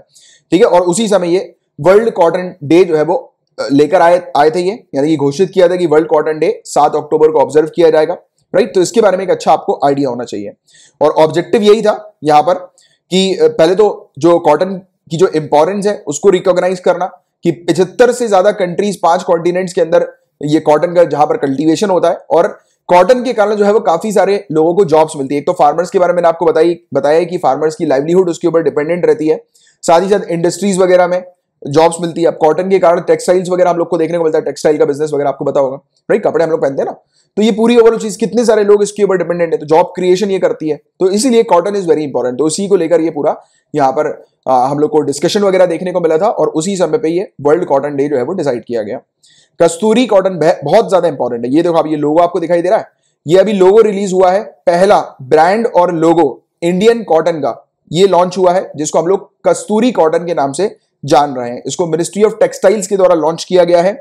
ठीक है? और उसी समय ये वर्ल्ड कॉटन डे जो है वो लेकर आए आए थे ये। यानी कि घोषित किया था कि वर्ल्ड कॉटन डे सात अक्टूबर को ऑब्ज़र्व किया जाएगा। राइट तो इसके बारे में एक अच्छा आपको आइडिया होना चाहिए। और ऑब्जेक्टिव यही था यहाँ पर कि पहले तो जो कॉटन की जो इंपॉर्टेंस है, उसको रिकॉग्नाइज करना कि पिछहत्तर से ज़्यादा कंट्रीज़ पाँच कॉन्टिनेंट्स के अंदर ये कॉटन का जहाँ पर कल्टीवेशन होता है। और कॉटन के कारण जो है वो काफ़ी सारे लोगों को जॉब्स मिलती है। एक तो फार्मर्स के बारे में आपको बताई बताया कि फार्मर्स की लाइवलीहुड उसके ऊपर डिपेंडेंट रहती है। साथ ही साथ इंडस्ट्रीज़ वगैरह में जॉब्स मिलती है। अब कॉटन के कारण टेक्सटाइल्स वगैरह हम लोग को देखने को मिलता है। टेक्सटाइल का बिज़नेस वगैरह आपको पता होगा। राइट कपड़े हम लोग पहनते हैं ना। तो ये पूरी ओवरऑल चीज़ कितने सारे लोग इसके ऊपर डिपेंडेंट है? तो जॉब क्रिएशन ये करती है। तो इसीलिए कॉटन इज़ वेरी इंपॉर्टेंट तो उसी को लेकर ये पूरा यहाँ पर आ, हम लोग को डिस्कशन वगैरह देखने को मिला था और उसी समय पे ये वर्ल्ड कॉटन डे जो है वो डिसाइड किया गया। कस्तूरी कॉटन बहुत ज़्यादा इंपॉर्टेंट है। ये देखो आप ये लोगो आपको दिखाई दे रहा है। ये अभी लोगो रिलीज़ हुआ है, पहला ब्रांड और लोगो इंडियन कॉटन का। ये लॉन्च हुआ है, जिसको हम लोग कस्तूरी कॉटन के नाम से जान रहे हैं। इसको मिनिस्ट्री ऑफ़ टेक्सटाइल्स के द्वारा लॉन्च किया गया है।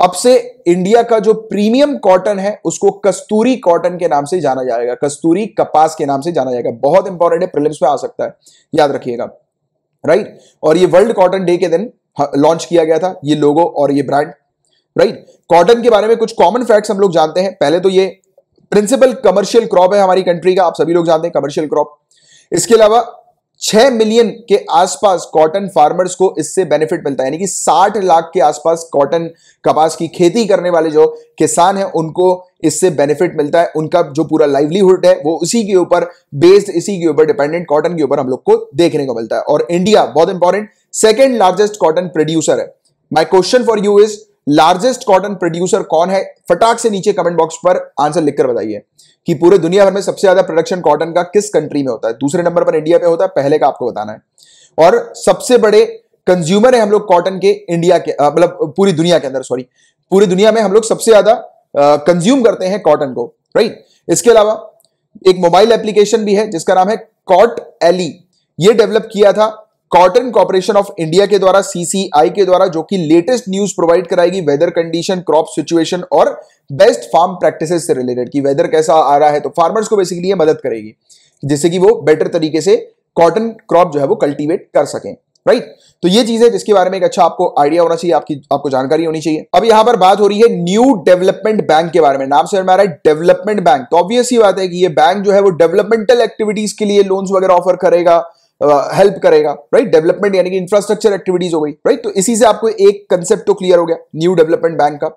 अब से इंडिया का जो प्रीमियम कॉटन है, उसको कस्तूरी कॉटन के नाम से जाना जाएगा। कस्तूरी कपास के नाम से जाना जाएगा। बहुत इंपॉर्टेंट है प्रिलिम्स में आ सकता है। याद रखिएगा। राइट और ये वर्ल्ड कॉटन डे के दिन लॉन्च किया गया था। ये लोगो और ये ब्रांड राइट कॉटन के बारे में कुछ कॉमन फैक्ट्स हम लोग जानते हैं। पहले तो ये प्रिंसिपल कमर्शियल क्रॉप है हमारी कंट्री का, आप सभी लोग जानते हैं कमर्शियल क्रॉप इसके अलावा छह मिलियन के आसपास कॉटन फार्मर्स को इससे बेनिफिट मिलता है। यानी कि साठ लाख के आसपास कॉटन कपास की खेती करने वाले जो किसान हैं, उनको इससे बेनिफिट मिलता है। उनका जो पूरा लाइवलीहुड है, वो उसी के ऊपर बेस्ड इसी के ऊपर डिपेंडेंट कॉटन के ऊपर हम लोग को देखने को मिलता है। और इंडिया बहुत important second largest cotton producer है। My question for you is largest cotton producer कौन है? फटाक से नीचे कमेंट बॉक्स पर आंसर लिखकर बताइए कि पूरे दुनिया भर में सबसे ज़्यादा प्रोडक्शन कॉटन का किस कंट्री में होता है? दूसरे नंबर पर इंडिया पे होता है, पहले का आपको बताना है। और सबसे बड़े कंज्यूमर है हम लोग कॉटन के इंडिया के मतलब पूरी दुनिया के अंदर सॉरी पूरी दुनिया में हम लोग सबसे ज़्यादा कंज्यूम करते हैं कॉटन को राइट इसके अलावा एक मोबाइल एप्लीकेशन भी है, जिसका नाम है कॉट एली ये डेवलप किया था कॉटन कॉर्पोरेशन ऑफ़ इंडिया के द्वारा सीसीआई के द्वारा, जो कि लेटेस्ट न्यूज़ प्रोवाइड कराएगी वेदर कंडीशन क्रॉप सिचुएशन और बेस्ट फार्म प्रैक्टिसेस से रिलेटेड कि वेदर कैसा आ रहा है तो फार्मर्स को बेसिकली मदद करेगी, जिससे कि वो बेटर तरीके से कॉटन क्रॉप जो है वो कल्टीवेट कर सकें राइट right? तो ये चीज़ है जिसके बारे में एक अच्छा आपको आइडिया होना चाहिए, आपकी, आपको जानकारी होनी चाहिए अब यहाँ पर बात हो रही है न्यू डेवलपमेंट बैंक के बारे में, नाम से आ रहा है डेवलपमेंट बैंक तो ऑब्वियस ही बात है कि ये बैंक जो है वो डेवलपमेंटल एक्टिविटीज़ के लिए लोन्स वगैरह ऑफ़र करेगा हेल्प करेगा राइट डेवलपमेंट यानी कि इंफ्रास्ट्रक्चर एक्टिविटीज़ हो गई राइट तो इसी से आपको एक कंसेप्ट तो क्लियर हो गया न्यू डेवलपमेंट बैंक का।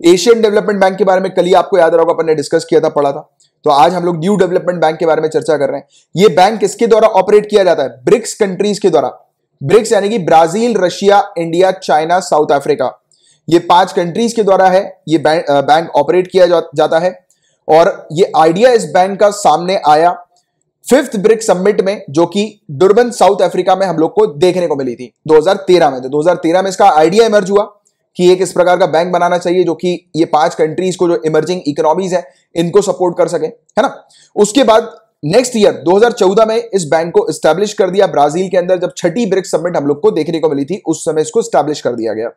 एशियन डेवलपमेंट बैंक के बारे में कल ही आपको याद रहा अपन ने डिस्कस किया था पढ़ा था। तो आज हम लोग न्यू डेवलपमेंट बैंक के बारे में चर्चा कर रहे हैं। ये बैंक किसके द्वारा ऑपरेट किया जाता है? ब्रिक्स कंट्रीज़ के द्वारा। ब्रिक्स यानी कि Brazil Russia India China South Africa ये पाँच कंट्रीज़ के द्वारा है ये बैंक ऑपरेट किया जा, जाता है। और ये आइडिया इस बैंक का सामने आया फिफ्थ ब्रिक समिट में, जो कि डुरबन साउथ अफ्रीका में हम लोग को देखने को मिली थी 2013 में। तो 2013 में इसका आइडिया इमर्ज हुआ कि एक इस प्रकार का बैंक बनाना चाहिए, जो कि ये पाँच कंट्रीज़ को जो इमर्जिंग इकोनॉमीज है, इनको सपोर्ट कर सके, है ना? उसके बाद नेक्स्ट ईयर 2014 में इस बैंक को स्टैब्लिश कर दिया, ब्राज़ील के अंदर जब छठी ब्रिक्स समिट हम लोग को देखने को मिली थी, उस समय इसको स्टैब्लिश कर दिया गया।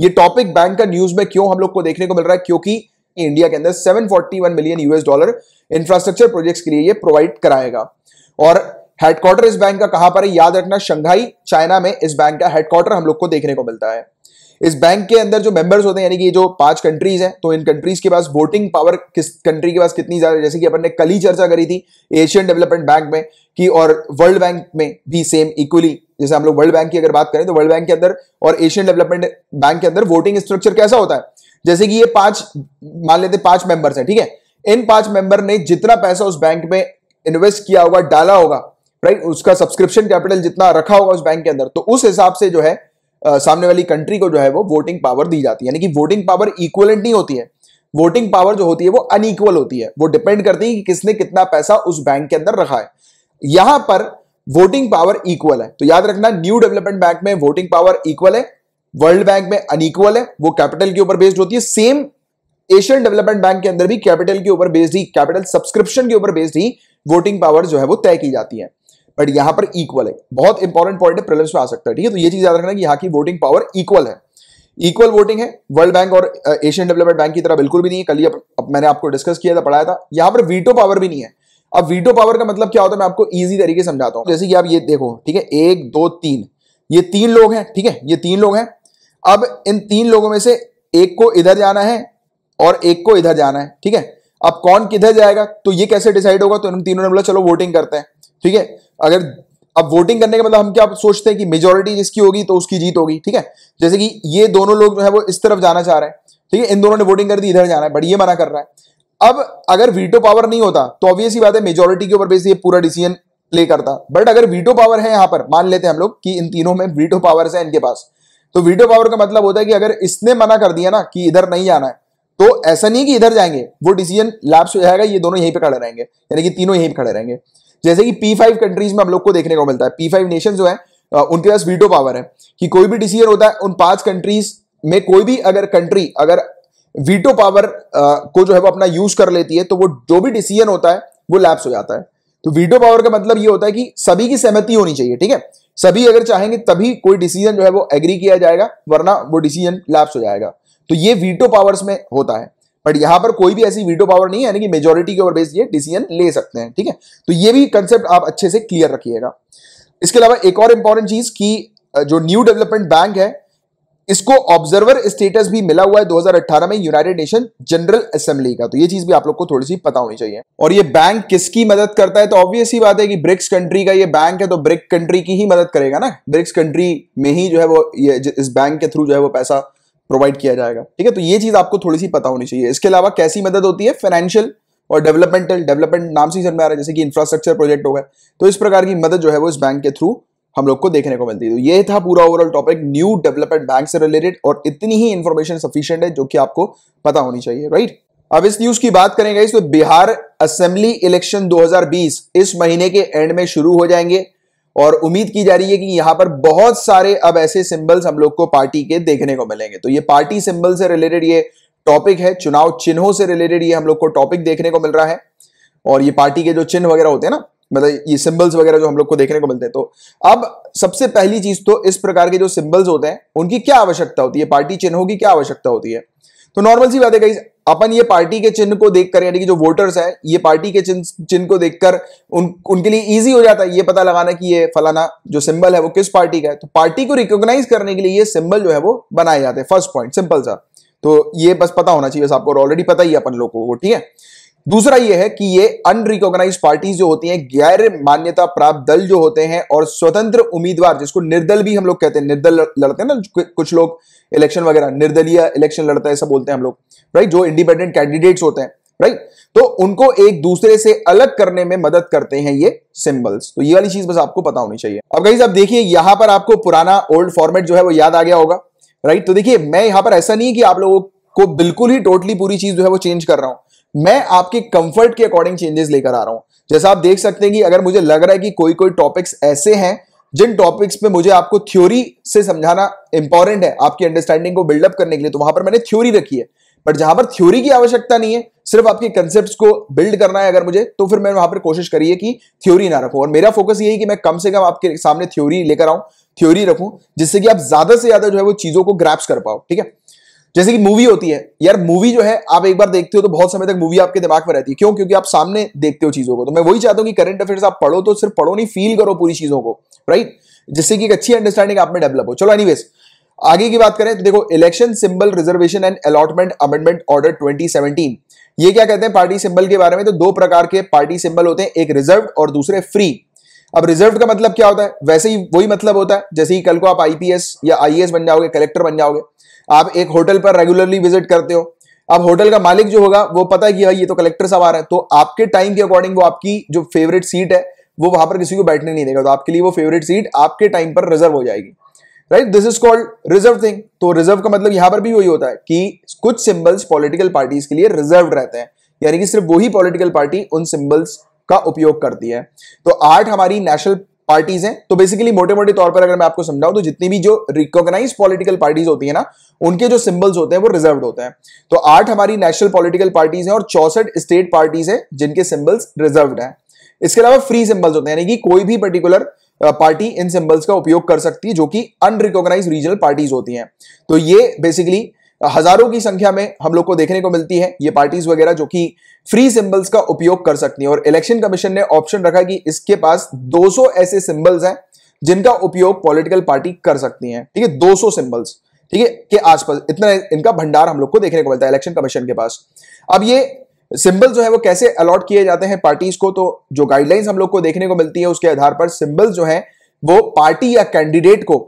ये टॉपिक बैंक का न्यूज़ में क्यों हम लोग को देखने को मिल रहा है? क्योंकि इंडिया के अंदर 741 million US dollar infrastructure projects के लिए ये प्रोवाइड कराएगा। और हेडक्वार्टर इस बैंक का कहाँ पर है? याद रखना, शंघाई, चाइना में इस बैंक का हेडक्वार्टर हम लोग को देखने को मिलता है। इस बैंक के अंदर जो मेंबर्स होते हैं, यानी कि जो पाँच कंट्रीज़ हैं तो इन कंट्रीज़ के पास वोटिंग पावर किस कंट्री के पास कितनी ज़्यादा, जैसे कि अपन ने कल ही चर्चा करी थी एशियन डेवलपमेंट बैंक में, कि और वर्ल्ड बैंक में भी सेम इक्वली जैसे हम लोग वर्ल्ड बैंक की अगर बात करें तो वर्ल्ड बैंक के अंदर और एशियन डेवलपमेंट बैंक के अंदर वोटिंग स्ट्रक्चर कैसा होता है? जैसे कि ये पाँच मान लेते पाँच मेंबर्स हैं ठीक है? इन पाँच मेंबर ने जितना पैसा उस बैंक में इन्वेस्ट किया होगा डाला होगा राइट उसका सब्सक्रिप्शन कैपिटल जितना रखा होगा उस बैंक के अंदर तो उस हिसाब से जो है आ, सामने वाली कंट्री को जो है वो वोटिंग पावर दी जाती है। यानी कि वोटिंग पावर इक्वलेंट नहीं होती है। वोटिंग पावर जो होती है वो अनइक्वल होती है। वो डिपेंड करती है कि किसने कितना पैसा उस बैंक के अंदर रखा है। यहाँ पर वोटिंग पावर इक्वल है। तो याद रखना न्यू डेवलपमेंट बैंक में वोटिंग पावर इक्वल है। वर्ल्ड बैंक में अनइक्वल है, वो कैपिटल के ऊपर बेस्ड होती है। सेम एशियन डेवलपमेंट बैंक के अंदर भी कैपिटल के ऊपर बेस्ड ही कैपिटल सब्सक्रिप्शन के ऊपर बेस्ड ही वोटिंग पावर जो है वो तय की जाती है। बट यहाँ पर इक्वल है। बहुत इंपॉर्टेंट पॉइंट है प्रिलिम्स में आ सकता है, ठीक है? तो ये चीज़ याद रखना कि यहाँ की वोटिंग पावर इक्वल है। इक्वल वोटिंग है। वर्ल्ड बैंक और एशियन डेवलपमेंट बैंक की तरह बिल्कुल भी नहीं है। कल ही अब मैंने आपको डिस्कस किया था, पढ़ाया था। यहाँ पर वीटो पावर भी नहीं है। अब वीटो पावर का मतलब क्या होता है, मैं आपको ईजी तरीके समझाता हूँ। जैसे कि आप ये देखो, ठीक है? एक, दो, तीन। ये तीन लोग हैं, ठीक है? ये तीन लोग हैं। अब इन तीन लोगों में से एक को इधर जाना है और एक को इधर जाना है, ठीक है? अब कौन किधर जाएगा तो ये कैसे डिसाइड होगा तो इन तीनों ने बोला, चलो वोटिंग करते हैं। ठीक है? अगर, अब वोटिंग करने का मतलब हम क्या सोचते हैं कि मेजोरिटी जिसकी होगी तो उसकी जीत होगी, ठीक है? जैसे कि ये दोनों लोग जो है वो इस तरफ़ जाना चाह रहे हैं, ठीक है? इन दोनों ने वोटिंग कर दी, इधर जाना है, बट ये मना कर रहा है। अब अगर वीटो पावर नहीं होता तो ऑब्वियस ही बात है मेजोरिटी के ऊपर बेस ये पूरा डिसीज़न प्ले करता। बट अगर वीटो पावर है यहाँ पर, मान लेते हैं हम लोग कि इन तीनों में वीटो पावर है इनके पास तो वीटो पावर का मतलब होता है कि अगर इसने मना कर दिया ना कि इधर नहीं जाना है तो ऐसा नहीं कि इधर जाएँगे, वो डिसीज़न लैप्स हो जाएगा, ये दोनों यहीं पे खड़े रहेंगे, यानी कि तीनों यहीं पे खड़े रहेंगे। जैसे कि पी फाइव कंट्रीज़ में हम लोग को देखने को मिलता है। पी फाइव नेशन जो है उनके पास वीटो पावर है कि कोई भी डिसीज़न होता है, उन पाँच कंट्रीज़ में कोई भी अगर कंट्री अगर वीटो पावर को जो है वो अपना यूज़ कर लेती है तो वो जो भी डिसीज़न होता है, वो लैप्स हो जाता है। तो वीटो पावर का मतलब ये होता है कि सभी की सहमति होनी चाहिए, ठीक है? सभी अगर चाहेंगे तभी कोई डिसीज़न जो है वो एग्री किया जाएगा, वरना वो डिसीज़न लैप्स हो जाएगा। तो ये वीटो पावर्स में होता है। बट यहाँ पर कोई भी ऐसी वीटो पावर नहीं है, यानी कि मेजोरिटी के ऊपर बेस ये डिसीज़न ले सकते हैं, ठीक है? तो ये भी कंसेप्ट आप अच्छे से क्लियर रखिएगा। इसके अलावा एक और इंपॉर्टेंट चीज़ की जो न्यू डेवलपमेंट बैंक है इसको ऑब्जर्वर स्टेटस भी मिला हुआ है 2018 में यूनाइटेड नेशन जनरल असेंबली का। तो ये चीज़ भी आप लोग को थोड़ी सी पता होनी चाहिए। और ये बैंक किसकी मदद करता है? तो ऑब्वियस ही बात है कि ब्रिक्स कंट्री का ये बैंक है तो ब्रिक कंट्री की ही मदद करेगा ना? ब्रिक्स कंट्री में ही जो है वो ये इस बैंक के थ्रू जो है वो पैसा प्रोवाइड किया जाएगा। ठीक है? तो ये चीज़ आपको थोड़ी सी पता होनी चाहिए। इसके अलावा कैसी मदद होती है? फाइनेंशियल और डेवलपमेंटल डेवलपमेंट नाम से समझ में आ रहा है, जैसे कि इंफ्रास्ट्रक्चर प्रोजेक्ट हो गए। तो इस प्रकार की मदद जो है वो इस बैंक के थ्रू हम लोग को देखने को मिलती है। तो ये था पूरा overall topic new development bank से रिलेटेड और इतनी ही इंफॉर्मेशन सफिशियंट है जो कि आपको पता होनी चाहिए राइट अब इस न्यूज़ की बात करेंगे तो बिहार असेंबली इलेक्शन 2020 इस महीने के एंड में शुरू हो जाएँगे और उम्मीद की जा रही है कि यहाँ पर बहुत सारे अब ऐसे सिंबल्स हम लोग को पार्टी के देखने को मिलेंगे। तो ये पार्टी सिंबल से रिलेटेड ये टॉपिक है, चुनाव चिन्हों से रिलेटेड ये हम लोग को टॉपिक देखने को मिल रहा है और ये पार्टी के जो चिन्ह वगैरह होते हैं ना मतलब ये सिंबल्स वगैरह जो हम लोग को देखने को मिलते हैं। तो अब सबसे पहली चीज़ तो इस प्रकार के जो सिंबल्स होते हैं, उनकी क्या आवश्यकता होती है? पार्टी चिन्हों की क्या आवश्यकता होती है? तो नॉर्मल सी बात है अपन ये पार्टी के चिन्ह को देखकर, यानी कि जो वोटर्स है, ये पार्टी के चिन्ह चिन्ह को देखकर उन, उनके लिए इजी हो जाता है ये पता लगाना कि ये फलाना जो सिंबल है वो किस पार्टी का है। तो पार्टी को रिकॉग्नाइज करने के लिए ये सिंबल जो है वो बनाए जाते हैं। फ़र्स्ट पॉइंट सिंपल सा। तो ये बस पता होना चाहिए, बस आपको ऑलरेडी पता है अपन लोगों को, ठीक है? दूसरा यह है कि ये अनरिकॉग्नाइज पार्टीज़ जो होती हैं, गैर मान्यता प्राप्त दल जो होते हैं और स्वतंत्र उम्मीदवार, जिसको निर्दल भी हम लोग कहते हैं, निर्दल लड़ते हैं ना कुछ लोग इलेक्शन वगैरह, निर्दलीय इलेक्शन लड़ते हैं, ऐसा बोलते हैं हम लोग राइट जो इंडिपेंडेंट कैंडिडेट्स होते हैं राइट तो उनको एक दूसरे से अलग करने में मदद करते हैं ये सिंबल्स तो ये वाली चीज़ बस आपको पता होनी चाहिए। अब गई आप देखिए, यहाँ पर आपको पुराना ओल्ड फॉर्मेट जो है वो याद आ गया होगा राइट तो देखिए, मैं यहाँ पर ऐसा नहीं है कि आप लोगों को बिल्कुल ही टोटली पूरी चीज़ जो है वो चेंज कर रहा हूँ। मैं आपके कंफर्ट के अकॉर्डिंग चेंजेस लेकर आ रहा हूँ। जैसा आप देख सकते हैं कि अगर मुझे लग रहा है कि कोई कोई टॉपिक्स ऐसे हैं, जिन टॉपिक्स पे मुझे आपको थ्योरी से समझाना इंपॉर्टेंट है, आपकी अंडरस्टैंडिंग को बिल्डअप करने के लिए तो वहाँ पर मैंने थ्योरी रखी है। बट जहाँ पर थ्योरी की आवश्यकता नहीं है, सिर्फ़ आपके कंसेप्ट को बिल्ड करना है अगर मुझे तो फिर मैं वहाँ पर कोशिश करिए कि थ्योरी ना रखूँ। और मेरा फोकस यही कि मैं कम से कम आपके सामने थ्योरी लेकर आऊँ थ्योरी रखूँ, जिससे कि आप ज़्यादा से ज़्यादा जो है वो चीज़ों को ग्रैप्स कर पाओ, ठीक है? जैसे कि मूवी होती है, यार मूवी जो है, आप एक बार देखते हो तो बहुत समय तक मूवी आपके दिमाग में रहती है। क्यों? क्योंकि आप सामने देखते हो चीज़ों को। तो मैं वही चाहता हूँ कि करंट अफेयर्स आप पढ़ो तो सिर्फ़ पढ़ो नहीं फील करो पूरी चीज़ों को राइट जिससे कि एक अच्छी अंडरस्टैंडिंग आप में डेवलप हो। चलो एनीवेज आगे की बात करें तो देखो election symbol reservation and allotment amendment order 2017 ये क्या कहते हैं पार्टी सिंबल के बारे में? तो दो प्रकार के पार्टी सिंबल होते हैं, एक रिज़र्व और दूसरे फ्री अब रिज़र्व का मतलब क्या होता है? वैसे ही वही मतलब होता है, जैसे ही कल को आप आईपीएस या आईएएस बन जाओगे कलेक्टर बन जाओगे। आप एक होटल पर रेगुलरली विज़िट करते हो। अब होटल का मालिक जो होगा, वो पता है कि भाई ये तो कलेक्टर साहब आ रहे हैं। तो आपके टाइम के अकॉर्डिंग वो आपकी जो फेवरेट सीट है, वो वहाँ पर किसी को बैठने नहीं देगा। तो आपके लिए वो फेवरेट सीट आपके टाइम पर रिज़र्व हो जाएगी। Right this is called reserve thing तो रिज़र्व का मतलब यहाँ पर भी वही होता है कि कुछ सिंबल्स पॉलिटिकल पार्टीज़ के लिए रिज़र्व रहते हैं। यानी कि सिर्फ़ वही पॉलिटिकल पार्टी उन सिंबल्स का उपयोग करती है। तो आठ हमारी नेशनल पार्टीज़ हैं। तो बेसिकली मोटे मोटे तौर पर अगर मैं आपको समझाऊं तो जितनी भी जो रिकॉग्नाइज पॉलिटिकल पार्टीज़ होती है ना, उनके जो सिंबल्स होते हैं, वो रिज़र्व होते हैं। तो आठ हमारी नेशनल पॉलिटिकल पार्टीज़ हैं और चौसठ स्टेट पार्टीज़ हैं जिनके सिंबल्स रिज़र्व हैं। इसके अलावा फ्री सिंबल्स होते हैं, यानी कि कोई भी पर्टिकुलर पार्टी इन सिंबल्स का उपयोग कर सकती है, जो कि अनरिकॉग्नाइज रीजनल पार्टीज़ होती हैं। तो ये बेसिकली हज़ारों की संख्या में हम लोग को देखने को मिलती है ये पार्टीज़ वगैरह जो कि फ्री सिंबल्स का उपयोग कर सकती हैं। और इलेक्शन कमीशन ने ऑप्शन रखा कि इसके पास 200 ऐसे सिंबल्स हैं जिनका उपयोग पॉलिटिकल पार्टी कर सकती हैं। ठीक है 200 सिंबल्स ठीक है, के आसपास इतना इनका भंडार हम लोग को देखने को मिलता है इलेक्शन कमीशन के पास। अब ये सिंबल जो है वो कैसे अलॉट किए जाते हैं पार्टीज़ को? तो जो गाइडलाइंस हम लोग को देखने को मिलती है उसके आधार पर सिंबल जो है वो पार्टी या कैंडिडेट को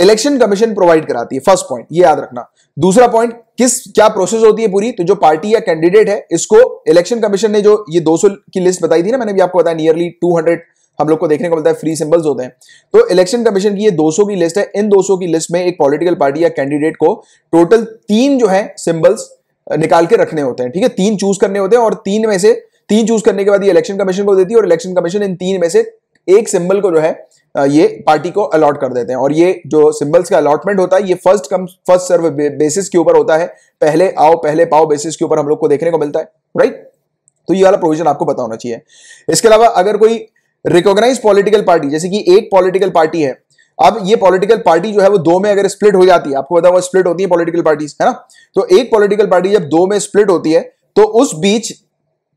इलेक्शन कमीशन प्रोवाइड कराती है, फ़र्स्ट पॉइंट ये याद रखना। दूसरा पॉइंट किस, क्या प्रोसेस होती है पूरी? तो जो पार्टी या कैंडिडेट है, इसको इलेक्शन कमीशन ने जो ये 200 की लिस्ट बताई थी ना, मैंने भी आपको बताया नियरली 200 हम लोग को देखने को मिलता है फ्री सिंबल्स होते हैं। तो इलेक्शन कमीशन की ये 200 की लिस्ट है, इन 200 की लिस्ट में एक पॉलिटिकल पार्टी या कैंडिडेट को टोटल तीन जो है सिंबल्स निकाल के रखने होते हैं, ठीक है? तीन चूज़ करने होते हैं और तीन में से, तीन चूज़ करने के बाद ये इलेक्शन कमीशन को देती है और इलेक्शन कमीशन इन तीन में से एक सिंबल को जो है ये पार्टी को अलॉट कर देते हैं। और ये जो सिंबल्स का अलॉटमेंट होता है, ये first come first serve basis के ऊपर होता है। पहले आओ, पहले पाओ बेसिस के ऊपर हम लोग को देखने को मिलता है राइट तो ये वाला प्रोविज़न आपको पता होना चाहिए। इसके अलावा अगर कोई रिकॉग्नाइज पॉलिटिकल पार्टी जैसे कि एक पॉलिटिकल पार्टी है, अब ये पॉलिटिकल पार्टी जो है, वो दो में अगर स्प्लिट हो जाती है, आपको पता वो स्प्लिट होती है पॉलिटिकल पार्टीज़ है ना? तो एक पॉलिटिकल पार्टी जब दो में स्प्लिट होती है तो उस बीच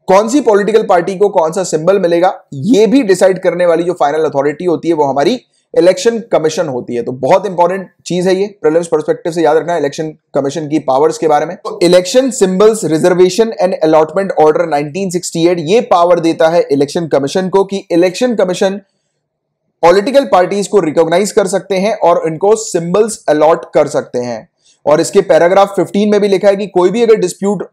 कौन सी पॉलिटिकल पार्टी को कौन सा सिंबल मिलेगा, ये भी डिसाइड करने वाली जो फाइनल अथॉरिटी होती है, वो हमारी इलेक्शन कमीशन होती है। तो बहुत इंपॉर्टेंट चीज़ है ये। प्रीलिम्स पर्सपेक्टिव से याद रखना इलेक्शन कमीशन की पावर्स के बारे में। तो election symbols reservation and allotment order 1968 ये पावर देता है इलेक्शन कमीशन को कि इलेक्शन कमीशन पॉलिटिकल पार्टीज़ को रिकॉग्नाइज कर सकते हैं और इनको सिंबल्स अलॉट कर सकते हैं। और इसके पैराग्राफ 15 में भी लिखा है कि कोई भी अगर डिस्प्यूट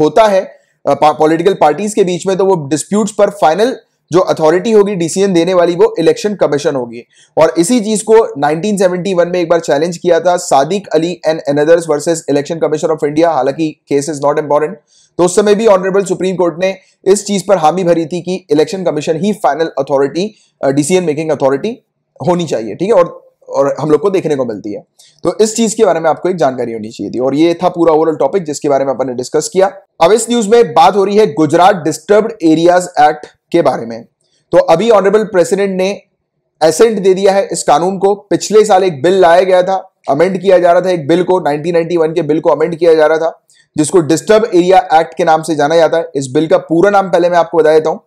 होता है पॉलिटिकल पार्टीज़ के बीच में तो वो डिस्प्यूट्स पर फाइनल जो अथॉरिटी होगी डिसीज़न देने वाली वो इलेक्शन कमीशन होगी। और इसी चीज़ को 1971 में एक बार चैलेंज किया था Sadiq Ali and others versus election commission of India हालाँकि केस इज़ नॉट इंपॉर्टेंट तो उस समय भी ऑनरेबल सुप्रीम कोर्ट ने इस चीज़ पर हामी भरी थी कि इलेक्शन कमीशन ही final authority decision making authority होनी चाहिए, ठीक है? और और हम लोग को देखने को मिलती है। तो इस चीज़ के बारे में आपको एक जानकारी होनी चाहिए थी। और ये था पूरा ओवरऑल टॉपिक जिसके बारे में अपन ने डिस्कस किया। अब इस न्यूज़ में बात हो रही है गुजरात डिस्टर्ब एरियाज़ एक्ट के बारे में। तो अभी ऑनरेबल प्रेसिडेंट ने एसेंट दे दिया है इस कानून को। पिछले साल एक बिल लाया गया था अमेंड किया जा रहा था एक बिल को 1991 के बिल को अमेंड किया जा रहा था, जिसको डिस्टर्ब एरिया एक्ट के नाम से जाना जाता है। इस बिल का पूरा नाम पहले मैं आपको बता देता हूँ।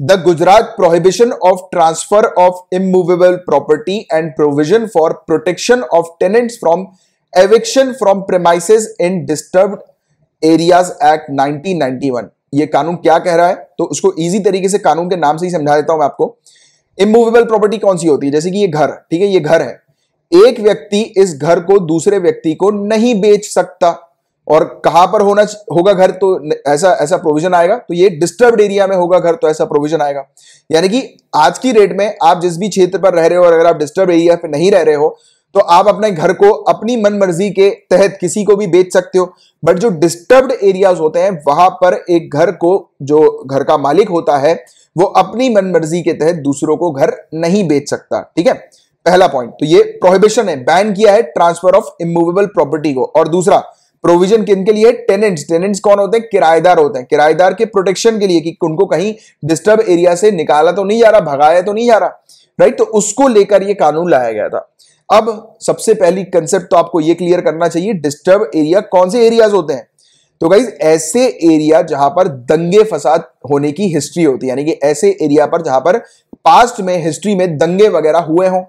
The Gujarat prohibition of transfer of immovable property and provision for protection of tenants from eviction from premises in disturb areas act 1991 ये कानून क्या कह रहा है? तो उसको इजी तरीके से कानून के नाम से ही समझा देता हूँ मैं आपको। इमूवेबल प्रॉपर्टी कौन सी होती है? जैसे कि ये घर, ठीक है? ये घर है। एक व्यक्ति इस घर को दूसरे व्यक्ति को नहीं बेच सकता। और कहाँ पर होना होगा घर तो ऐसा ऐसा प्रोविज़न आएगा तो ये डिस्टर्ब एरिया में होगा घर तो ऐसा प्रोविज़न आएगा। यानी कि आज की रेट में आप जिस भी क्षेत्र पर रह रहे हो, और अगर आप डिस्टर्ब एरिया पे नहीं रह रहे हो तो आप अपने घर को अपनी मन मर्ज़ी के तहत किसी को भी बेच सकते हो। बट जो डिस्टर्ब्ड एरियाज़ होते हैं, वहाँ पर एक घर को, जो घर का मालिक होता है, वो अपनी मन मर्ज़ी के तहत दूसरों को घर नहीं बेच सकता, ठीक है? पहला पॉइंट तो ये प्रोहिबिशन है। बैन किया है ट्रांसफ़र ऑफ़ इमूवेबल प्रॉपर्टी को। और दूसरा प्रोविज़न किन के लिए? टेनेंट्स टेनेंट्स कौन होते हैं? किराएदार होते हैं। किराएदार के प्रोटेक्शन के लिए कि उनको कहीं डिस्टर्ब एरिया से निकाला तो नहीं जा रहा, भगाया तो नहीं जा रहा। राइट तो उसको लेकर ये कानून लाया गया था। अब सबसे पहली कंसेप्ट तो आपको यह क्लियर करना चाहिए डिस्टर्ब एरिया कौन से एरियाज़ होते हैं? तो गाइज़ ऐसे एरिया जहाँ पर दंगे फसाद होने की हिस्ट्री होती है। यानी कि ऐसे एरिया पर जहाँ पर पास्ट में हिस्ट्री में दंगे वगैरह हुए हों।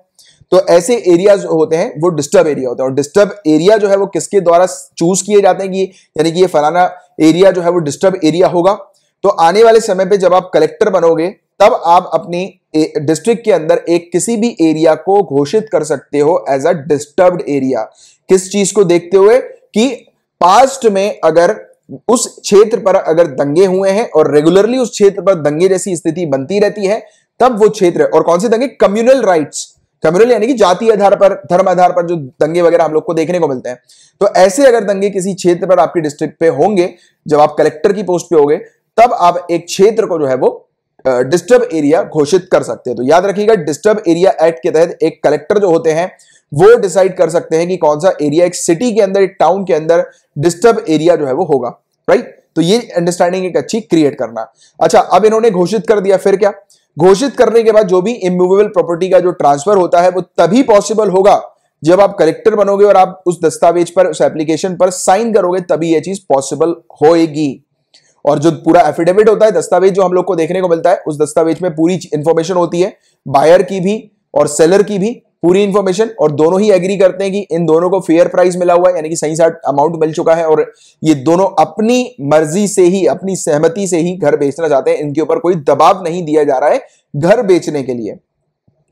तो ऐसे एरिया जो होते हैं, वो डिस्टर्ब एरिया होते हैं। और डिस्टर्ब एरिया जो है, वो किसके द्वारा चूज़ किए जाते हैं कि, यानी कि ये फलाना एरिया जो है, वो डिस्टर्ब एरिया होगा। तो आने वाले समय पे जब आप कलेक्टर बनोगे, तब आप अपनी डिस्ट्रिक्ट के अंदर एक किसी भी एरिया को घोषित कर सकते हो एज अ डिस्टर्ब्ड एरिया किस चीज़ को देखते हुए? कि पास्ट में अगर उस क्षेत्र पर अगर दंगे हुए हैं और रेगुलरली उस क्षेत्र पर दंगे जैसी स्थिति बनती रहती है, तब वो क्षेत्र और कौन से दंगे? कम्युनल राइट्स कम्युनल यानी कि जाति आधार पर, धर्म आधार पर जो दंगे वगैरह हम लोग को देखने को मिलते हैं। तो ऐसे अगर दंगे किसी क्षेत्र पर आपके डिस्ट्रिक्ट पे होंगे, जब आप कलेक्टर की पोस्ट पे होंगे, तब आप एक क्षेत्र को जो है वो डिस्टर्ब एरिया घोषित कर सकते हैं। तो याद रखिएगा डिस्टर्ब एरिया एक्ट के तहत एक कलेक्टर जो होते हैं, वो डिसाइड कर सकते हैं कि कौन सा एरिया एक सिटी के अंदर, एक टाउन के अंदर डिस्टर्ब एरिया जो है वो होगा। राइट तो ये अंडरस्टैंडिंग एक अच्छी क्रिएट करना। अच्छा अब इन्होंने घोषित कर दिया, फिर क्या? घोषित करने के बाद जो भी इमूवेबल प्रॉपर्टी का जो ट्रांसफ़र होता है, वो तभी पॉसिबल होगा जब आप कलेक्टर बनोगे और आप उस दस्तावेज़ पर, उस एप्लीकेशन पर साइन करोगे, तभी यह चीज़ पॉसिबल होगी और जो पूरा एफिडेविट होता है, दस्तावेज़ जो हम लोग को देखने को मिलता है, उस दस्तावेज़ में पूरी इंफॉर्मेशन होती है बायर की भी और सेलर की भी। पूरी इंफॉर्मेशन और दोनों ही एग्री करते हैं कि इन दोनों को फेयर प्राइस मिला हुआ है, यानी कि सही साठ अमाउंट मिल चुका है और ये दोनों अपनी मर्ज़ी से ही, अपनी सहमति से ही घर बेचना चाहते हैं। इनके ऊपर कोई दबाव नहीं दिया जा रहा है घर बेचने के लिए।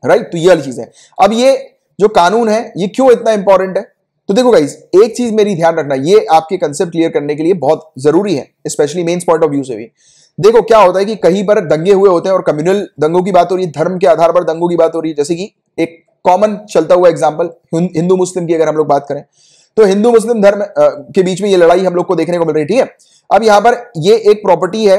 राइट तो ये वाली चीज़ है। अब ये जो कानून है, ये क्यों इतना इंपॉर्टेंट है? तो देखो गाइज़ एक चीज़ मेरी ध्यान रखना, ये आपके कंसेप्ट क्लियर करने के लिए बहुत ज़रूरी है specially mains point of view से भी। देखो क्या होता है कि कहीं पर दंगे हुए होते हैं और कम्युनल दंगों की बात हो रही है, धर्म के आधार पर दंगों की बात हो रही है, जैसे कि एक कॉमन चलता हुआ एग्ज़ाम्पल हिंदू मुस्लिम की अगर हम लोग बात करें तो हिंदू मुस्लिम धर्म के बीच में ये लड़ाई हम लोग को देखने को मिल रही, ठीक है? अब यहाँ पर ये एक प्रॉपर्टी है,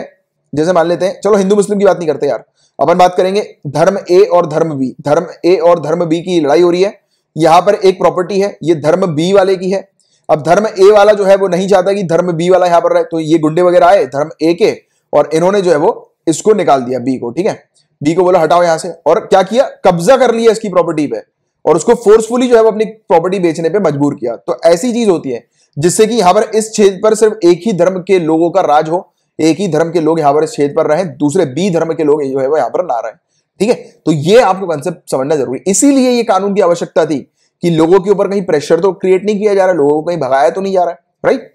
जैसे मान लेते हैं, चलो हिंदू मुस्लिम की बात नहीं करते यार, अपन बात करेंगे धर्म ए और धर्म बी धर्म ए और धर्म बी की लड़ाई हो रही है, यहाँ पर एक प्रॉपर्टी है, ये धर्म बी वाले की है, अब धर्म ए वाला जो है वो नहीं चाहता कि धर्म बी वाला यहाँ पर रहे तो ये गुंडे वगैरह आए, धर्म ए के, और इन्होंने जो है वो इसको निकाल दिया बी को, ठीक है? बी को बोला, हटाओ यहाँ से। और क्या किया? कब्जा कर लिया इसकी प्रॉपर्टी पे। और उसको फोर्सफुली जो है वो अपनी प्रॉपर्टी बेचने पे मजबूर किया। तो ऐसी चीज़ होती है, जिससे कि यहाँ पर इस क्षेत्र पर सिर्फ़ एक ही धर्म के लोगों का राज हो, एक ही धर्म के लोग यहाँ पर इस क्षेत्र पर रहे, दूसरे बी धर्म के लोग जो है वो यहाँ पर ना रहे। ठीक है? तो ये आपको कंसेप्ट समझना ज़रूरी। इसीलिए ये कानून की आवश्यकता थी कि लोगों के ऊपर कहीं प्रेशर तो क्रिएट नहीं किया जा रहा, लोगों को कहीं भगाया तो नहीं जा रहा राइट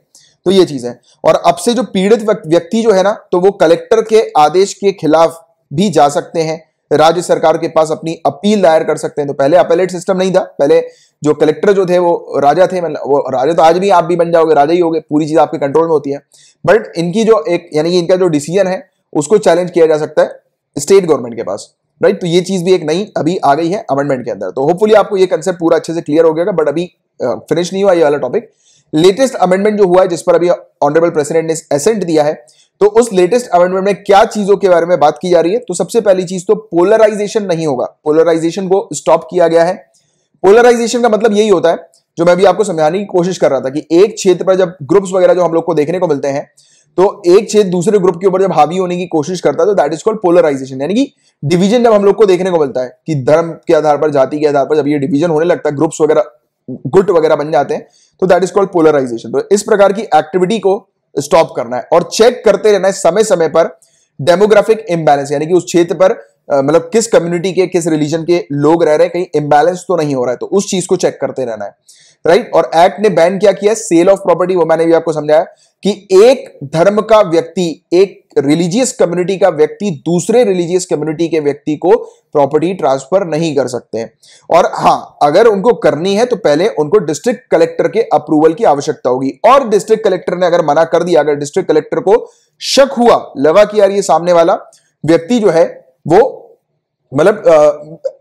तो ये चीज़ है। और अब से जो पीड़ित व्यक्ति जो है ना तो वो कलेक्टर के आदेश के खिलाफ भी जा सकते हैं। राज्य सरकार के पास अपनी अपील दायर कर सकते हैं। तो पहले अपेलेट सिस्टम नहीं था, पहले जो कलेक्टर जो थे, वो राजा थे मतलब वो राजा तो आज भी आप भी बन जाओगे, राजा ही होगे, पूरी चीज़ आपके कंट्रोल में होती है। बट इनकी जो एक, यानी कि इनका जो डिसीज़न है, उसको चैलेंज किया जा सकता है स्टेट गवर्नमेंट के पास। राइट तो ये चीज़ भी एक नई अभी आ गई है अमेंडमेंट के अंदर। तो होपफुली आपको ये कंसेप्ट पूरा अच्छे से क्लियर हो गया बट अभी फिनिश नहीं हुआ ये वाला टॉपिक लेटेस्ट अमेंडमेंट जो हुआ है, जिस पर अभी ऑनरेबल प्रेसिडेंट ने एसेंट दिया है तो उस लेटेस्ट अमेंडमेंट में क्या चीज़ों के बारे में बात की जा रही है? तो सबसे पहली चीज़ तो पोलराइजेशन नहीं होगा। पोलराइजेशन को स्टॉप किया गया है। पोलराइजेशन का मतलब यही होता है, जो मैं भी आपको समझाने की कोशिश कर रहा था कि एक क्षेत्र पर जब ग्रुप्स वगैरह जो हम लोग को देखने को मिलते हैं तो एक क्षेत्र दूसरे ग्रुप के ऊपर जब हावी होने की कोशिश करता है तो दैट इज़ कॉल्ड पोलराइजेशन यानी कि डिवीज़न जब हम लोग को देखने को मिलता है कि धर्म के आधार पर, जाति के आधार पर जब ये डिवीज़न होने लगता है ग्रुप्स वगैरह, गुट वगैरह बन जाते हैं तो दैट इज़ कॉल्ड पोलराइजेशन तो इस प्रकार की एक्टिविटी को स्टॉप करना है। और चेक करते रहना है समय समय पर डेमोग्राफिक इम्बैलेंस यानी कि उस क्षेत्र पर मतलब किस कम्युनिटी के, किस रिलीजन के लोग रह रहे हैं, कहीं इम्बैलेंस तो नहीं हो रहा है तो उस चीज़ को चेक करते रहना है। राइट और एक्ट ने बैन क्या किया सेल ऑफ़ प्रॉपर्टी वो मैंने भी आपको समझाया कि एक धर्म का व्यक्ति, एक रिलीजियस कम्युनिटी का व्यक्ति दूसरे रिलीजियस कम्युनिटी के व्यक्ति को प्रॉपर्टी ट्रांसफ़र नहीं कर सकते। और हाँ, अगर उनको करनी है तो पहले उनको डिस्ट्रिक्ट कलेक्टर के अप्रूवल की आवश्यकता होगी। और डिस्ट्रिक्ट कलेक्टर ने अगर मना कर दिया, अगर डिस्ट्रिक्ट कलेक्टर को शक हुआ, लगा कि यार ये सामने वाला व्यक्ति जो है, वो मतलब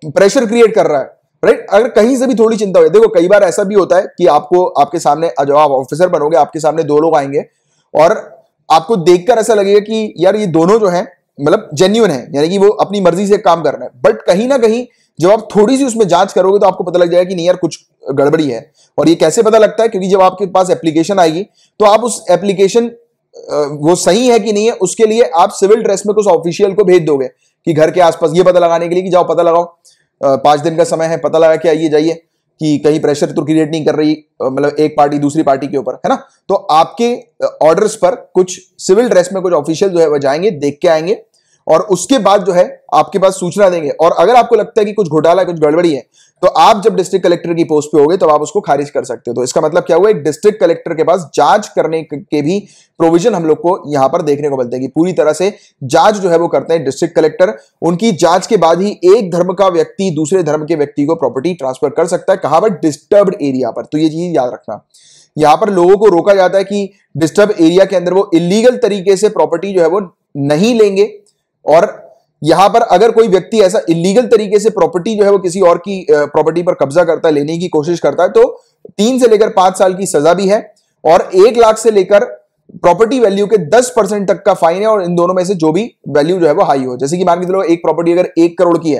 प्रेशर क्रिएट कर रहा है राइट अगर कहीं से भी थोड़ी चिंता हो देखो कई बार ऐसा भी होता है कि आपको, आपके सामने जब आप ऑफिसर बनोगे, आपके सामने दो लोग आएँगे और आपको देखकर ऐसा लगेगा कि यार ये दोनों जो है मतलब जेन्यून है, यानी कि वो अपनी मर्ज़ी से काम कर रहे हैं। बट कहीं ना कहीं जब आप थोड़ी सी उसमें जाँच करोगे तो आपको पता लग जाएगा कि नहीं यार, कुछ गड़बड़ी है। और ये कैसे पता लगता है? क्योंकि जब आपके पास एप्लीकेशन आएगी तो आप उस एप्लीकेशन वो सही है कि नहीं है, उसके लिए आप सिविल ड्रेस में कुछ ऑफिशियल को भेज दोगे कि घर के आसपास ये पता लगाने के लिए कि जाओ, पता लगाओ। पाँच दिन का समय है, पता लगा के आइए, जाइए। कि कहीं प्रेशर तो क्रिएट नहीं कर रही मतलब एक पार्टी दूसरी पार्टी के ऊपर, है ना? तो आपके ऑर्डर्स पर कुछ सिविल ड्रेस में कुछ ऑफिशियल जो है वह जाएँगे, देख के आएँगे और उसके बाद जो है आपके पास सूचना देंगे। और अगर आपको लगता है कि कुछ घोटाला, कुछ गड़बड़ी है तो आप जब डिस्ट्रिक्ट कलेक्टर की पोस्ट पे होगे तो आप उसको खारिज कर सकते हो। तो इसका मतलब क्या हुआ? एक डिस्ट्रिक्ट कलेक्टर के पास जाँच करने के भी प्रोविज़न हम लोग को यहाँ पर देखने को मिलते हैं कि पूरी तरह से जाँच जो है वो करते हैं डिस्ट्रिक्ट कलेक्टर उनकी जाँच के बाद ही एक धर्म का व्यक्ति दूसरे धर्म के व्यक्ति को प्रॉपर्टी ट्रांसफ़र कर सकता है कहाँ पर डिस्टर्ब एरिया पर। तो ये चीज़ याद रखना। यहाँ पर लोगों को रोका जाता है कि डिस्टर्ब एरिया के अंदर वो इलीगल तरीके से प्रॉपर्टी जो है वो नहीं लेंगे और यहाँ पर अगर कोई व्यक्ति ऐसा इलीगल तरीके से प्रॉपर्टी जो है वो किसी और की प्रॉपर्टी पर कब्जा करता है, लेने की कोशिश करता है तो तीन से लेकर पाँच साल की सजा भी है और एक लाख से लेकर प्रॉपर्टी वैल्यू के दस परसेंट तक का फाइन है और इन दोनों में से जो भी वैल्यू जो है वो हाई हो। जैसे कि मान के चलो, एक प्रॉपर्टी अगर एक करोड़ की है,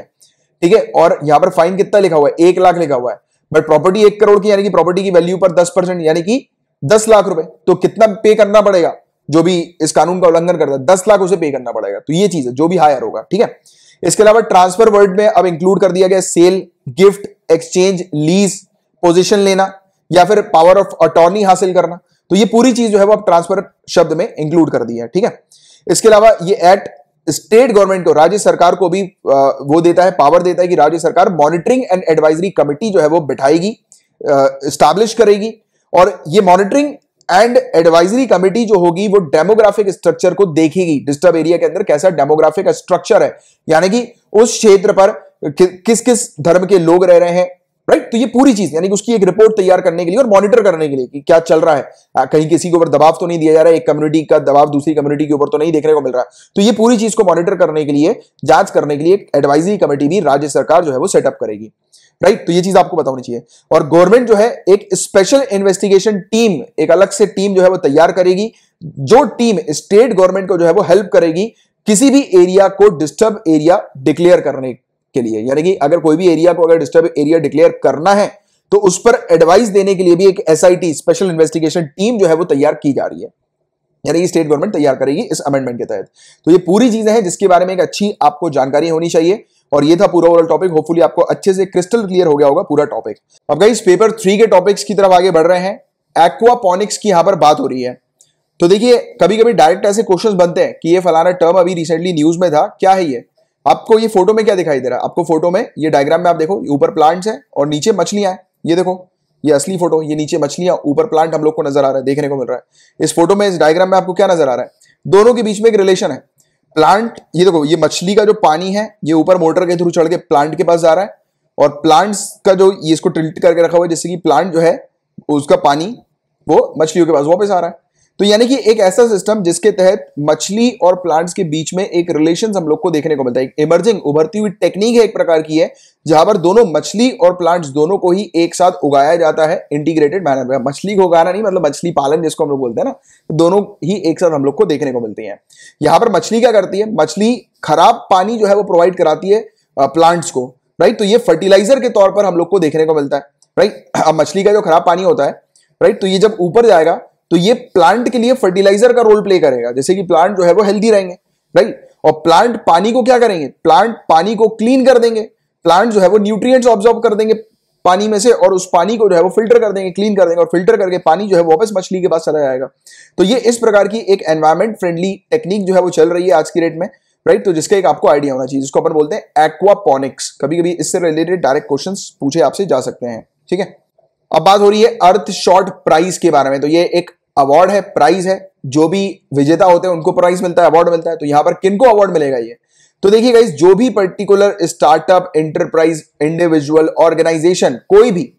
ठीक है, और यहाँ पर फाइन कितना लिखा हुआ है? एक लाख लिखा हुआ है। बट प्रॉपर्टी एक करोड़ की, यानी कि प्रॉपर्टी की वैल्यू पर दस परसेंट, यानी कि दस लाख रुपए तो कितना पे करना पड़ेगा? जो भी इस कानून का उल्लंघन करता है, दस लाख उसे पे करना पड़ेगा। तो ये चीज़ है, जो भी हायर होगा, ठीक है? इसके अलावा ट्रांसफ़र वर्ड में अब इंक्लूड कर दिया गया sale gift exchange lease possession लेना, या फिर पावर ऑफ़ अटॉर्नी हासिल करना। तो ये पूरी चीज़ जो है वो अब ट्रांसफ़र शब्द में इंक्लूड कर दिया है, ठीक है? इसके अलावा ये एक्ट स्टेट गवर्नमेंट को, राज्य सरकार को भी वो देता है पावर देता है कि राज्य सरकार मॉनिटरिंग एंड एडवाइजरी कमिटी जो है वो बिठाएगी स्टैब्लिश करेगी। और ये मॉनिटरिंग एंड एडवाइजरी कमेटी जो होगी वो डेमोग्राफिक स्ट्रक्चर को देखेगी डिस्टर्ब एरिया के अंदर कैसा डेमोग्राफिक स्ट्रक्चर है। यानी कि उस क्षेत्र पर कि, किस किस धर्म के लोग रह रहे हैं राइट तो ये पूरी चीज़, यानी कि उसकी एक रिपोर्ट तैयार करने के लिए और मॉनिटर करने के लिए कि क्या चल रहा है। कहीं किसी के ऊपर दबाव तो नहीं दिया जा रहा है, एक कम्युनिटी का दबाव दूसरी कम्युनिटी के ऊपर तो नहीं देखने को मिल रहा है। तो ये पूरी चीज़ को मॉनिटर करने के लिए, जाँच करने के लिए एक एडवाइजरी कमेटी भी राज्य सरकार जो है वो सेटअप करेगी। राइट तो ये चीज़ आपको बतानी चाहिए। और गवर्नमेंट जो है, एक स्पेशल इन्वेस्टिगेशन टीम एक अलग से टीम जो है वो तैयार करेगी, जो टीम स्टेट गवर्नमेंट को जो है वो हेल्प करेगी किसी भी एरिया को डिस्टर्ब एरिया डिक्लेयर करने के लिए। यानी कि अगर कोई भी एरिया को अगर डिस्टर्ब एरिया डिक्लेयर करना है तो उस पर एडवाइस देने के लिए भी एक एसआईटी स्पेशल इन्वेस्टिगेशन टीम जो है वो तैयार की जा रही है। यानी कि स्टेट गवर्नमेंट तैयार करेगी इस अमेंडमेंट के तहत। तो ये पूरी चीज़ें हैं जिसके बारे में एक अच्छी आपको जानकारी होनी चाहिए। और ये था पूरा ओवरऑल टॉपिक होपफुली आपको अच्छे से क्रिस्टल क्लियर हो गया होगा पूरा टॉपिक अब गई पेपर थ्री के टॉपिक्स की तरफ़ आगे बढ़ रहे हैं। एक्वापॉनिक्स की यहाँ पर बात हो रही है। तो देखिए कभी कभी डायरेक्ट ऐसे क्वेश्चंस बनते हैं कि ये फलाना टर्म अभी रिसेंटली न्यूज़ में था। क्या है ये? आपको ये फ़ोटो में क्या दिखाई दे रहा है? आपको फ़ोटो में ये डायग्राम में आप देखो ऊपर प्लांट्स है और नीचे मछलियाँ हैं। ये देखो, ये असली फ़ोटो, ये नीचे मछलियाँ, ऊपर प्लांट हम लोग को नज़र आ रहा है, देखने को मिल रहा है। इस फ़ोटो में, इस डायग्राम में आपको क्या नज़र आ रहा है? दोनों के बीच में एक रिलेशन है। प्लांट ये देखो, ये मछली का जो पानी है, ये ऊपर मोटर के थ्रू चढ़ के प्लांट के पास जा रहा है और प्लांट्स का जो ये इसको टिल्ट करके रखा हुआ है जिससे कि प्लांट जो है, उसका पानी वो मछलियों के पास वापस आ रहा है। तो यानी कि एक ऐसा सिस्टम जिसके तहत मछली और प्लांट्स के बीच में एक रिलेशन हम लोग को देखने को मिलता है। इमर्जिंग उभरती हुई टेक्निक है एक प्रकार की है, जहाँ पर दोनों मछली और प्लांट्स दोनों को ही एक साथ उगाया जाता है इंटीग्रेटेड मैनर में। मछली को उगाना नहीं मतलब मछली पालन जिसको हम लोग बोलते हैं ना दोनों ही एक साथ हम लोग को देखने को मिलती है। यहाँ पर मछली क्या करती है? मछली खराब पानी जो है वो प्रोवाइड कराती है प्लांट्स को राइट तो ये फर्टिलाइज़र के तौर पर हम लोग को देखने को मिलता है राइट अब मछली का जो खराब पानी होता है राइट तो ये जब ऊपर जाएगा तो ये प्लांट के लिए फर्टिलाइज़र का रोल प्ले करेगा। जैसे कि प्लांट जो है वो हेल्दी रहेंगे राइट और प्लांट पानी को क्या करेंगे? प्लांट पानी को क्लीन कर देंगे। प्लांट जो है वो न्यूट्रिएंट्स ऑब्जॉर्व कर देंगे पानी में से और उस पानी को जो है वो फ़िल्टर कर देंगे क्लीन कर देंगे और फ़िल्टर करके पानी जो है वापस मछली के पास चला जाएगा। तो ये इस प्रकार की एक एनवायरमेंट फ्रेंडली टेक्निक जो है वो चल रही है आज की डेट में राइट तो जिसका एक आपको आइडिया होना चाहिए, जिसको अपन बोलते हैं एक्वापोनिक्स कभी कभी इससे रिलेटेड डायरेक्ट क्वेश्चन पूछे आपसे जा सकते हैं, ठीक है? अब बात हो रही है अर्थ शॉर्ट प्राइस के बारे में। तो ये एक अवार्ड है प्राइज है, जो भी विजेता होते हैं, उनको प्राइज मिलता है अवार्ड मिलता है तो यहाँ पर किनको अवार्ड मिलेगा ये? तो देखिए गाइस जो भी particular startup enterprise individual organisation कोई भी,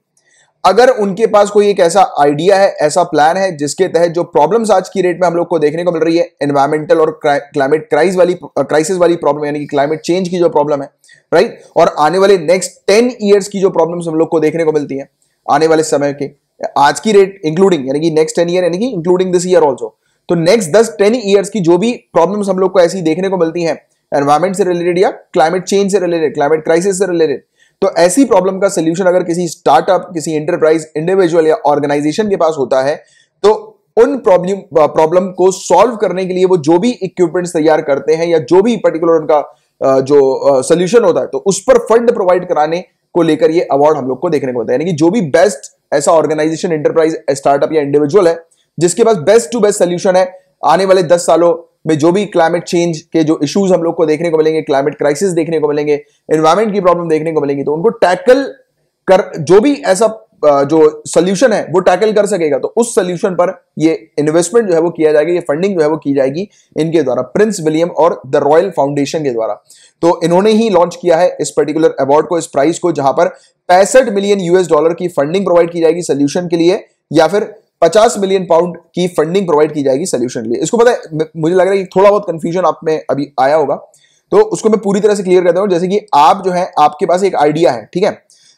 अगर उनके पास कोई एक ऐसा आइडिया है, ऐसा प्लान है, जिसके तहत जो प्रॉब्लम्स आज की रेट में हम लोग को देखने को मिल रही है एनवायरमेंटल और क्लाइमेट क्राइस वाली क्राइसिस वाली प्रॉब्लम यानी कि क्लाइमेट चेंज की जो प्रॉब्लम है राइट और आने वाले नेक्स्ट टेन ईयर्स की जो प्रॉब्लम्स हम लोग को देखने को मिलती है, आने वाले समय के। आज की रेट इंक्लूडिंग यानी कि नेक्स्ट टेन ईयर यानी कि इंक्लूडिंग दिस ईयर ऑल्सो तो नेक्स्ट दस टेन ईयर्स की जो भी प्रॉब्लम्स हम लोग को ऐसी देखने को मिलती हैं एनवायरमेंट से रिलेटेड या क्लाइमेट चेंज से रिलेटेड क्लाइमेट क्राइसिस से रिलेटेड तो ऐसी प्रॉब्लम का सोल्यूशन अगर किसी स्टार्टअप किसी इंटरप्राइज इंडिविजुअल या ऑर्गेनाइजेशन के पास होता है तो उन प्रॉब्लम प्रॉब्लम को सॉल्व करने के लिए वो जो भी इक्विपमेंट्स तैयार करते हैं या जो भी पर्टिकुलर उनका जो सोल्यूशन होता है तो उस पर फंड प्रोवाइड कराने को लेकर ये अवार्ड हम लोग को देखने को मिलता है। यानी कि जो भी बेस्ट ऐसा ऑर्गेनाइजेशन इंटरप्राइज स्टार्टअप या इंडिविजुअल है, जिसके पास बेस्ट टू बेस्ट सोल्यूशन है, आने वाले दस सालों में जो भी क्लाइमेट चेंज के जो इश्यूज़ हम लोग को देखने को मिलेंगे क्लाइमेट क्राइसिस देखने को मिलेंगे एनवायरमेंट की प्रॉब्लम देखने को मिलेंगी तो उनको टैकल कर, जो भी ऐसा जो सोल्यूशन है, वो टैकल कर सकेगा। तो उस सोल्यूशन पर ये इन्वेस्टमेंट जो है, वो किया जाएगा, ये फंडिंग जो है, वो की जाएगी इनके द्वारा प्रिंस विलियम और द रॉयल फाउंडेशन के द्वारा। तो इन्होंने ही लॉन्च किया है इस पर्टिकुलर अवार्ड को, इस प्राइस को, जहाँ पर पैंसठ मिलियन यूएस डॉलर की फंडिंग प्रोवाइड की जाएगी सोल्यूशन के लिए, या फिर 50 मिलियन पाउंड की फंडिंग प्रोवाइड की जाएगी सोल्यूशन के लिए। इसको पता है मुझे लग रहा है कि थोड़ा बहुत कंफ्यूजन आप में अभी आया होगा। तो उसको मैं पूरी तरह से क्लियर करता हूँ, जैसे कि आप जो है, आपके पास एक आइडिया है, ठीक है?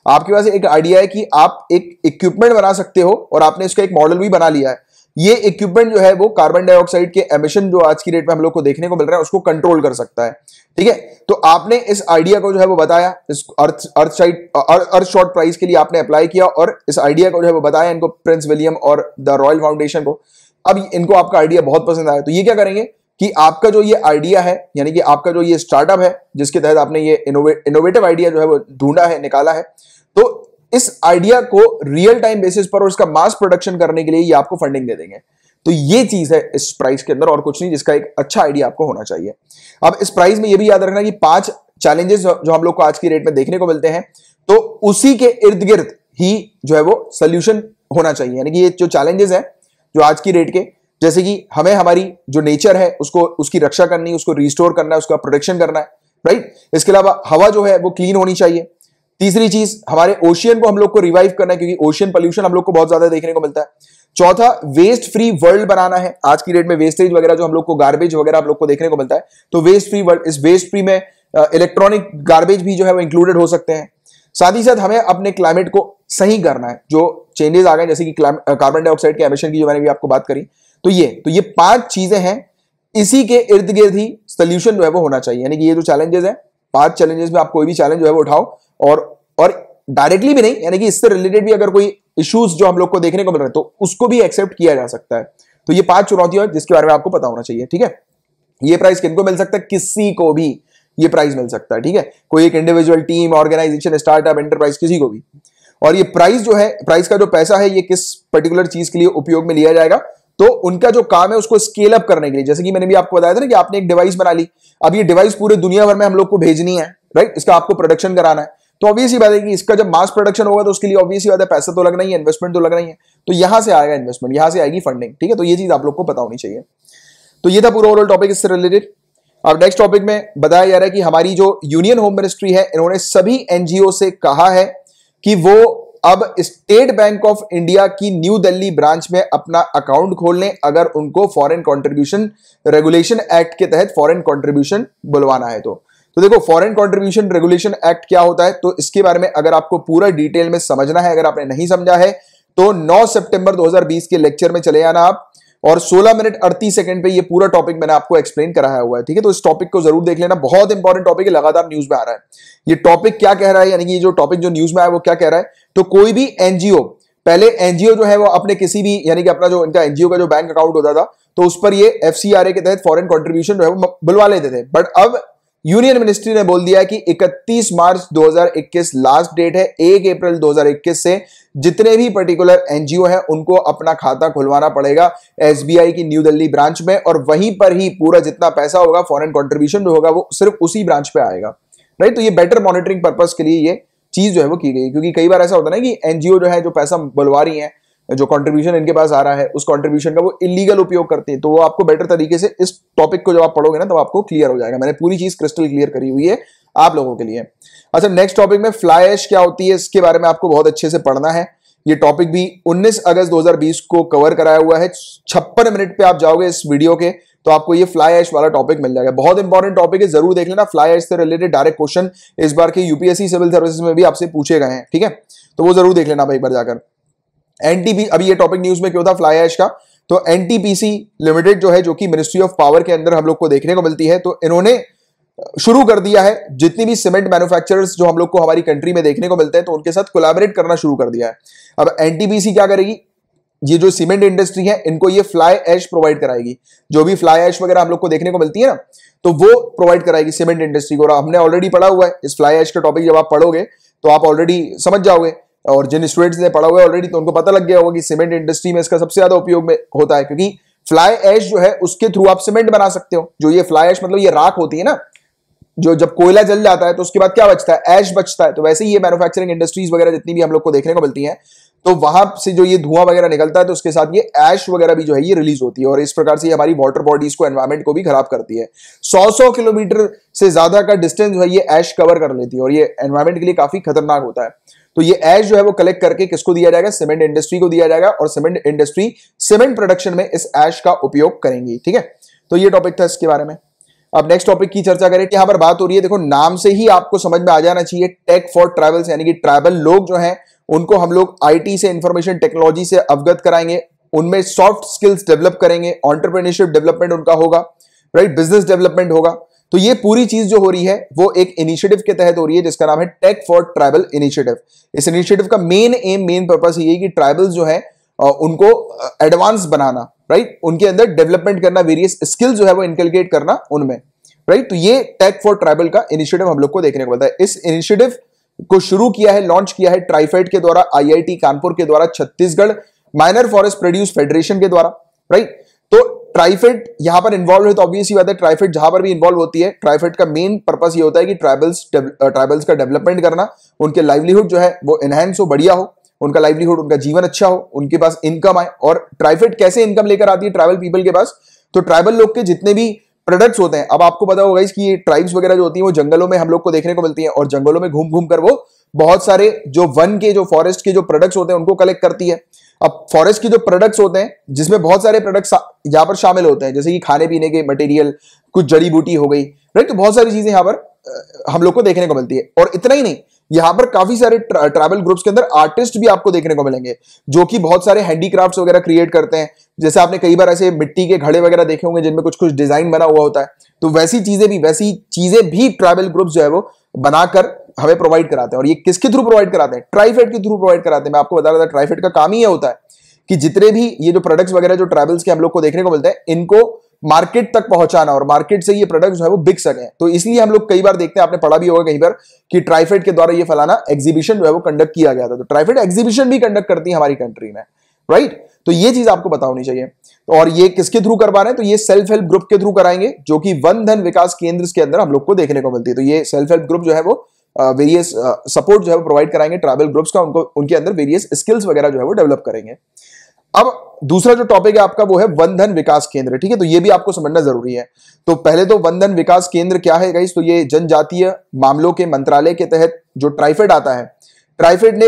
आपके पास एक आइडिया है कि आप एक इक्विपमेंट बना सकते हो और आपने इसका एक मॉडल भी बना लिया है। ये इक्विपमेंट जो है वो कार्बन डाइऑक्साइड के एमिशन जो आज की डेट में हम लोग को देखने को मिल रहा है, उसको कंट्रोल कर सकता है। ठीक है? तो आपने इस आइडिया को जो है वो बताया, इस earth earth side Earthshot Prize के लिए आपने अप्लाई किया और इस आइडिया को जो है वो बताया इनको प्रिंस विलियम और द रॉयल फाउंडेशन को। अब इनको आपका आइडिया बहुत पसंद आया तो ये क्या करेंगे? कि आपका जो ये आइडिया है, यानी कि आपका जो ये स्टार्टअप है, जिसके तहत आपने ये इनोवेटिव आइडिया जो है वो ढूंढा है, निकाला है तो इस आइडिया को रियल टाइम बेसिस पर और इसका मास प्रोडक्शन करने के लिए ये आपको फंडिंग दे देंगे। तो ये चीज़ है इस प्राइस के अंदर और कुछ नहीं, जिसका एक अच्छा आइडिया आपको होना चाहिए। अब इस प्राइस में ये भी याद रखना कि पाँच चैलेंजेस जो हम लोग को आज की रेट में देखने को मिलते हैं तो उसी के इर्द गिर्द ही जो है वो सोल्यूशन होना चाहिए। यानी कि ये जो चैलेंजेस है, जो आज की रेट के जैसे कि हमें हमारी जो नेचर है, उसको, उसकी रक्षा करनी, उसको रिस्टोर करना है, उसका प्रोटेक्शन करना है राइट इसके अलावा हवा जो है, वो क्लीन होनी चाहिए। तीसरी चीज़, हमारे ओशियन को हम लोग को रिवाइव करना है, क्योंकि ओशियन पोल्यूशन हम लोग को बहुत ज़्यादा देखने को मिलता है। चौथा वेस्ट फ्री वर्ल्ड बनाना है। आज की डेट में वेस्टेज वगैरह जो हम लोग को गार्बेज वगैरह आप लोग को देखने को मिलता है तो वेस्ट फ्री वर्ल्ड इस वेस्ट फ्री में इलेक्ट्रॉनिक गार्बेज भी जो है, वो इंक्लूडेड हो सकते हैं। साथ ही साथ हमें अपने क्लाइमेट को सही करना है। जो चेंजेस आ गए, जैसे कि कार्बन डाइऑक्साइड के एमिशन की जो मैंने भी आपको बात करी तो ये तो ये पाँच चीज़ें हैं। इसी के इर्द गिर्द ही सोल्यूशन जो है वो होना चाहिए। यानी कि ये जो चैलेंजेस है, पाँच चैलेंजेस में आप कोई भी चैलेंज जो है वो उठाओ और और डायरेक्टली भी नहीं, यानी कि इससे रिलेटेड भी अगर कोई इश्यूज़ जो हम लोग को देखने को मिल रहे हैं तो उसको भी एक्सेप्ट किया जा सकता है। तो ये पाँच चुनौतियाँ जिसके बारे में आपको पता होना चाहिए, ठीक है? ये प्राइस किनको मिल सकता है? किसी को भी ये प्राइस मिल सकता है, ठीक है? कोई एक individual team organisation startup enterprise किसी को भी। और ये प्राइस जो है प्राइस का जो पैसा है, ये किस पर्टिकुलर चीज़ के लिए उपयोग में लिया जाएगा? तो उनका जो काम है उसको स्केल अप करने के लिए। जैसे कि मैंने भी आपको बताया था ना कि आपने एक डिवाइस बना ली। अब ये डिवाइस पूरे दुनिया भर में हम लोग को भेजनी है राइट इसका आपको प्रोडक्शन कराना है। तो ऑब्वियस बात है कि इसका जब मास प्रोडक्शन होगा तो उसके लिए ऑब्वियस बात है, पैसा तो लगना ही है इन्वेस्टमेंट तो लगना ही है। तो यहाँ से आएगा इन्वेस्टमेंट यहाँ से आएगी फंडिंग ठीक है? तो ये चीज़ आप लोग को पता होनी चाहिए। तो ये था पूरा ओवरऑल टॉपिक इससे रिलेटेड अब नेक्स्ट टॉपिक में बताया जा रहा है कि हमारी जो यूनियन होम मिनिस्ट्री है, इन्होंने सभी एनजीओ से कहा है कि वो अब स्टेट बैंक ऑफ़ इंडिया की न्यू दिल्ली ब्रांच में अपना अकाउंट खोल लें, अगर उनको फॉरेन कंट्रीब्यूशन रेगुलेशन एक्ट के तहत फॉरेन कंट्रीब्यूशन बुलवाना है तो। तो देखो, फॉरेन कंट्रीब्यूशन रेगुलेशन एक्ट क्या होता है? तो इसके बारे में अगर आपको पूरा डिटेल में समझना है, अगर आपने नहीं समझा है तो 9 सितंबर 2020 के लेक्चर में चले आना आप। और 16 मिनट 38 सेकंड पे ये पूरा टॉपिक मैंने आपको एक्सप्लेन कराया हुआ है, ठीक है? तो इस टॉपिक को ज़रूर देख लेना। बहुत इंपॉर्टेंट टॉपिक है, लगातार न्यूज़ में आ रहा है। ये टॉपिक क्या कह रहा है? यानी कि जो टॉपिक जो न्यूज़ में आया, वो क्या कह रहा है? तो कोई भी एनजीओ पहले एनजीओ जो है, वो अपने किसी भी, यानी कि अपना जो इनका एनजीओ का जो बैंक अकाउंट होता था तो उस पर ये एफ़ के तहत फॉरेन कॉन्ट्रीब्यूशन जो है, वो बुलवा लेते थे। बट अब यूनियन मिनिस्ट्री ने बोल दिया कि 31 मार्च 2021 लास्ट डेट है 1 अप्रैल 2021 से जितने भी पर्टिकुलर एनजीओ हैं, उनको अपना खाता खुलवाना पड़ेगा एसबीआई की न्यू दिल्ली ब्रांच में और वहीं पर ही पूरा जितना पैसा होगा फॉरेन कंट्रीब्यूशन जो होगा, वो सिर्फ़ उसी ब्रांच पे आएगा। राइट तो ये बेटर मॉनिटरिंग पर्पज के लिए ये चीज़ जो है वो की गई क्योंकि कई बार ऐसा होता है ना कि एनजीओ जो है, जो पैसा बुलवा रही है जो कंट्रीब्यूशन इनके पास आ रहा है, उस कंट्रीब्यूशन का वो इलीगल उपयोग करते हैं। तो वो आपको बेटर तरीके से इस टॉपिक को जब आप पढ़ोगे ना तो आपको क्लियर हो जाएगा। मैंने पूरी चीज़ क्रिस्टल क्लियर करी हुई है आप लोगों के लिए। अच्छा नेक्स्ट टॉपिक में फ्लाई एश क्या होती है, इसके बारे में आपको बहुत अच्छे से पढ़ना है। ये टॉपिक भी 19 अगस्त 2020 को कवर कराया हुआ है। छप्पन मिनट पे आप जाओगे इस वीडियो के तो आपको ये फ्लाई एश वाला टॉपिक मिल जाएगा। बहुत इंपॉर्टेंट टॉपिक है, ज़रूर देख लेना। फ्लाई एश से रिलेटेड डायरेक्ट क्वेश्चन इस बार के यूपीएससी सिविल सर्विसेज़ में भी आपसे पूछे गए हैं, ठीक है? तो वो ज़रूर देख लेना आप एक बार जाकर। एनटीपी, अभी ये टॉपिक न्यूज़ में क्यों था? फ्लाई ऐश का। तो एनटीपीसी लिमिटेड जो है, जो कि मिनिस्ट्री ऑफ़ पावर के अंदर हम लोग को देखने को मिलती है तो इन्होंने शुरू कर दिया है। जितनी भी सीमेंट मैन्युफैक्चरर्स जो हम लोग को हमारी कंट्री में देखने को मिलते हैं तो उनके साथ कोलैबोरेट करना शुरू कर दिया है। अब एनटीपीसी क्या करेगी? ये जो सीमेंट इंडस्ट्री है, इनको ये फ्लाई एश प्रोवाइड कराएगी। जो भी फ्लाई एश वगैरह हम लोग को देखने को मिलती है ना तो वो प्रोवाइड कराएगी सीमेंट इंडस्ट्री को। और हमने ऑलरेडी पढ़ा हुआ है, इस फ्लाई एश का टॉपिक जब आप पढ़ोगे तो आप ऑलरेडी समझ जाओगे। और जिन स्टूडेंट्स ने पढ़ा हुआ है ऑलरेडी तो उनको पता लग गया होगा कि सीमेंट इंडस्ट्री में इसका सबसे ज़्यादा उपयोग में होता है, क्योंकि फ्लाई एश जो है, उसके थ्रू आप सीमेंट बना सकते हो। जो ये फ्लाई एश मतलब ये राख होती है ना, जो जब कोयला जल जाता है तो उसके बाद क्या बचता है? एश बचता है। तो वैसे ही ये मैन्युफैक्चरिंग इंडस्ट्रीज़ वगैरह जितनी भी हम लोग को देखने को मिलती हैं तो वहाँ से जो ये धुआँ वगैरह निकलता है तो उसके साथ ये एश वगैरह भी जो है, ये रिलीज़ होती है। और इस प्रकार से ये हमारी वाटर बॉडीज को एनवायरमेंट को भी खराब करती है। सौ सौ किलोमीटर से ज़्यादा का डिस्टेंस जो है, ये एश कवर कर लेती है। और ये एनवायरमेंट के लिए काफ़ी खतरनाक होता है। तो ये एश जो है वो कलेक्ट करके किसको दिया जाएगा? सीमेंट इंडस्ट्री को दिया जाएगा और सीमेंट इंडस्ट्री सीमेंट प्रोडक्शन में इस एश का उपयोग करेंगी, ठीक है? तो ये टॉपिक था इसके बारे में। अब नेक्स्ट टॉपिक की चर्चा करें यहाँ पर बात हो रही है, देखो, नाम से ही आपको समझ में आ जाना चाहिए टेक फॉर ट्रैवल्स यानी कि ट्रैवल लोग जो हैं, उनको हम लोग आईटी से इंफॉर्मेशन टेक्नोलॉजी से अवगत कराएँगे, उनमें सॉफ्ट स्किल्स डेवलप करेंगे ऑन्टरप्रेन्योरशिप डेवलपमेंट उनका होगा राइट बिज़नेस डेवलपमेंट होगा। तो ये पूरी चीज़ जो हो रही है, वो एक इनिशिएटिव के तहत हो रही है, जिसका नाम है टेक फॉर ट्राइबल इनिशिएटिव इस इनिशिएटिव का मेन एम मेन पर्पस ये है कि ट्राइबल्स जो है उनको एडवांस बनाना राइट उनके अंदर डेवलपमेंट करना वेरियस स्किल्स जो है, वो इनकलकेट करना उनमें राइट तो ये टेक फॉर ट्राइबल का इनिशिएटिव हम लोग को देखने को मिलता है। इस इनिशिएटिव को शुरू किया है लॉन्च किया है ट्राइफेड के द्वारा आईआईटी कानपुर के द्वारा Chhattisgarh minor forest produce federation के द्वारा राइट तो ट्राइफेड यहाँ पर इन्वॉल्व है तो ऑब्वियस बात है, ट्राइफेड जहाँ पर भी इन्वॉल्व होती है, ट्राइफेड का मेन पर्पस ये होता है कि ट्राइबल्स ट्राइबल्स का डेवलपमेंट करना, उनके लाइवलीहुड जो है, वो एनहेंस हो, बढ़िया हो, उनका लाइवलीहुड उनका जीवन अच्छा हो, उनके पास इनकम आए, और ट्राइफेड कैसे इनकम लेकर आती है ट्राइबल पीपल के पास तो ट्राइबल लोग के जितने भी प्रोडक्ट्स होते हैं, अब आपको पता होगा कि ये ट्राइब्स वगैरह जो होती हैं, वो जंगलों में हम लोग को देखने को मिलती हैं, और जंगलों में घूम घूम कर वो बहुत सारे जो वन के, जो फॉरेस्ट के जो प्रोडक्ट्स होते हैं, उनको कलेक्ट करती है। अब फॉरेस्ट के जो प्रोडक्ट्स होते हैं जिसमें बहुत सारे प्रोडक्ट्स यहाँ पर शामिल होते हैं जैसे कि खाने पीने के मटेरियल कुछ जड़ी बूटी हो गई राइट तो बहुत सारी चीज़ें यहाँ पर हम लोग को देखने को मिलती है। और इतना ही नहीं यहाँ पर काफ़ी सारे ट्रा, ट्रैवल ग्रुप्स के अंदर आर्टिस्ट भी आपको देखने को मिलेंगे जो कि बहुत सारे हैंडीक्राफ्ट्स वगैरह क्रिएट करते हैं। जैसे आपने कई बार ऐसे मिट्टी के घड़े वगैरह देखे होंगे जिनमें कुछ कुछ डिज़ाइन बना हुआ होता है। तो वैसी चीज़ें भी वैसी चीज़ें भी ट्रैवल ग्रुप्स जो है वो बनाकर हमें प्रोवाइड कराते हैं और ये किसके थ्रू प्रोवाइड कराते हैं? ट्राइफेड के थ्रू प्रोवाइड कराते हैं। मैं आपको बता रहा था ट्राइफेड का काम ही होता है कि जितने भी ये जो प्रोडक्ट्स वगैरह, जो ट्रैवल्स के हम लोग को देखने को मिलते हैं, इनको मार्केट तक पहुंचाना और मार्केट से ये प्रोडक्ट जो है वो बिक सके। तो इसलिए हम लोग कई बार देखते हैं, आपने पढ़ा भी होगा कहीं पर कि ट्राइफेड के द्वारा ये फलाना एग्जीबिशन जो है वो कंडक्ट किया गया था। तो ट्राइफेड एग्जीबिशन भी कंडक्ट करती है हमारी कंट्री में राइट तो ये चीज़ आपको पता होनी चाहिए और ये किसके थ्रू करवा रहे हैं? तो ये सेल्फ हेल्प ग्रुप के थ्रू कराएँगे, जो कि वन धन विकास केंद्र के अंदर हम लोग को देखने को मिलती है। तो ये सेल्फ हेल्प ग्रुप जो है वो वेरियस सपोर्ट जो है वो प्रोवाइड कराएँगे ट्रैवल ग्रुप्स का, उनको, उनके अंदर वेरियस स्किल्स वगैरह जो है वो डेवलप करेंगे। अब दूसरा जो टॉपिक है आपका वो है वंधन विकास केंद्र, ठीक है? तो ये भी आपको समझना ज़रूरी है। तो पहले तो वंधन विकास केंद्र क्या है गाइस तो ये जनजातीय मामलों के मंत्रालय के तहत जो ट्राइफेड आता है ट्राइफेड ने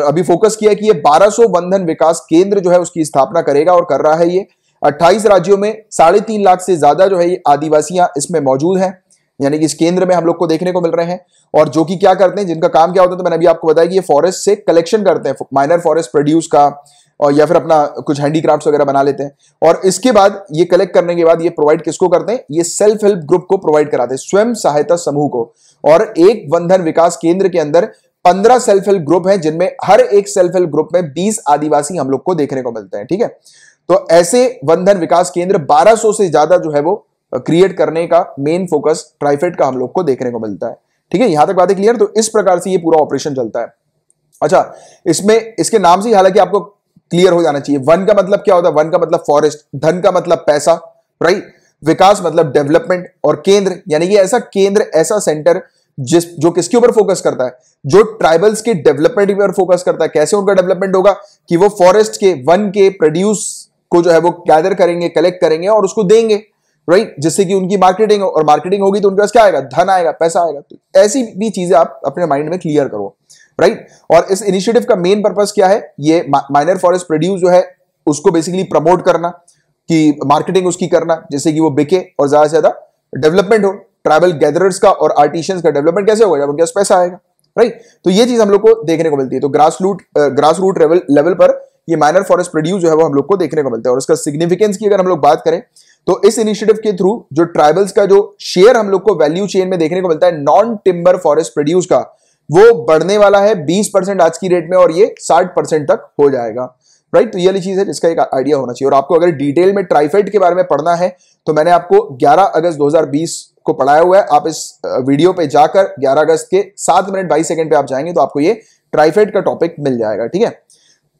अभी फोकस किया कि ये 1200 वंधन विकास केंद्र जो है उसकी स्थापना करेगा और कर रहा है ये। 28 राज्यों में साढ़े तीन लाख से ज़्यादा जो है आदिवासियाँ इसमें मौजूद हैं। यानी कि इस केंद्र में हम लोग को देखने को मिल रहे हैं। और जो कि क्या करते हैं, जिनका काम क्या होता है तो मैंने अभी आपको बताया कि ये फॉरेस्ट से कलेक्शन करते हैं। माइनर फॉरेस्ट प्रोड्यूस का, और या फिर अपना कुछ हैंडीक्राफ्ट्स वगैरह बना लेते हैं। और इसके बाद, ये कलेक्ट करने के बाद ये प्रोवाइड किसको करते हैं? ये सेल्फ हेल्प ग्रुप को प्रोवाइड कराते हैं, स्वयं सहायता समूह को। और एक वंधन विकास केंद्र के अंदर पंद्रह सेल्फ हेल्प ग्रुप है, जिनमें हर एक सेल्फ हेल्प ग्रुप में बीस आदिवासी हम लोग को देखने को मिलते हैं, ठीक है? तो ऐसे वंधन विकास केंद्र 1200 से ज़्यादा जो है वो क्रिएट करने का मेन फोकस ट्राइफेड का हम लोग को देखने को मिलता है। ठीक है, यहाँ तक बातें क्लियर तो इस प्रकार से ये पूरा ऑपरेशन चलता है। अच्छा इसमें, इसके नाम से हालाँकि आपको क्लियर हो जाना चाहिए। वन का मतलब क्या होता है? वन का मतलब फॉरेस्ट धन का मतलब पैसा राइट विकास मतलब डेवलपमेंट और केंद्र, यानी कि ऐसा केंद्र, ऐसा सेंटर जिस, जो किसके ऊपर फोकस करता है? जो ट्राइबल्स के डेवलपमेंट के ऊपर फोकस करता है। कैसे उनका डेवलपमेंट होगा? कि वो फॉरेस्ट के, वन के प्रोड्यूस को जो है वो गैदर करेंगे कलेक्ट करेंगे और उसको देंगे। राइट जिससे कि उनकी मार्केटिंग और मार्केटिंग होगी तो उनके पास क्या आएगा? धन आएगा, पैसा आएगा। तो ऐसी भी चीज़ें आप अपने माइंड में क्लियर करो। राइट और इस इनिशिएटिव का मेन पर्पस क्या है? ये माइनर फॉरेस्ट प्रोड्यूस जो है, उसको बेसिकली प्रमोट करना, कि मार्केटिंग उसकी करना जैसे कि वो बिके और ज़्यादा से ज़्यादा डेवलपमेंट हो। ट्राइबल गैदरर्स का और आर्टिशियंस का डेवलपमेंट कैसे होगा? जब उनके पास पैसा आएगा। राइट तो ये चीज़ हम लोग को देखने को मिलती है। तो grass root grass root level पर ये माइनर फॉरेस्ट प्रोड्यूस जो है, वो हम लोग को देखने को मिलता है। और उसका सिग्निफिकेंस की अगर हम लोग बात करें तो इस इनिशिएटिव के थ्रू जो ट्राइबल्स का जो शेयर हम लोग को वैल्यू चेन में देखने को मिलता है नॉन टिम्बर फॉरेस्ट प्रोड्यूस का, वो बढ़ने वाला है 20 परसेंट आज की रेट में और ये 60 परसेंट तक हो जाएगा। राइट तो ये चीज़ है जिसका एक आइडिया होना चाहिए। और आपको अगर डिटेल में ट्राइफेड के बारे में पढ़ना है तो मैंने आपको 11 अगस्त 2020 को पढ़ाया हुआ है। आप इस वीडियो पे जाकर 11 अगस्त के सात मिनट बाईस सेकंड पे आप जाएँगे तो आपको ये ट्राइफेड का टॉपिक मिल जाएगा। ठीक है?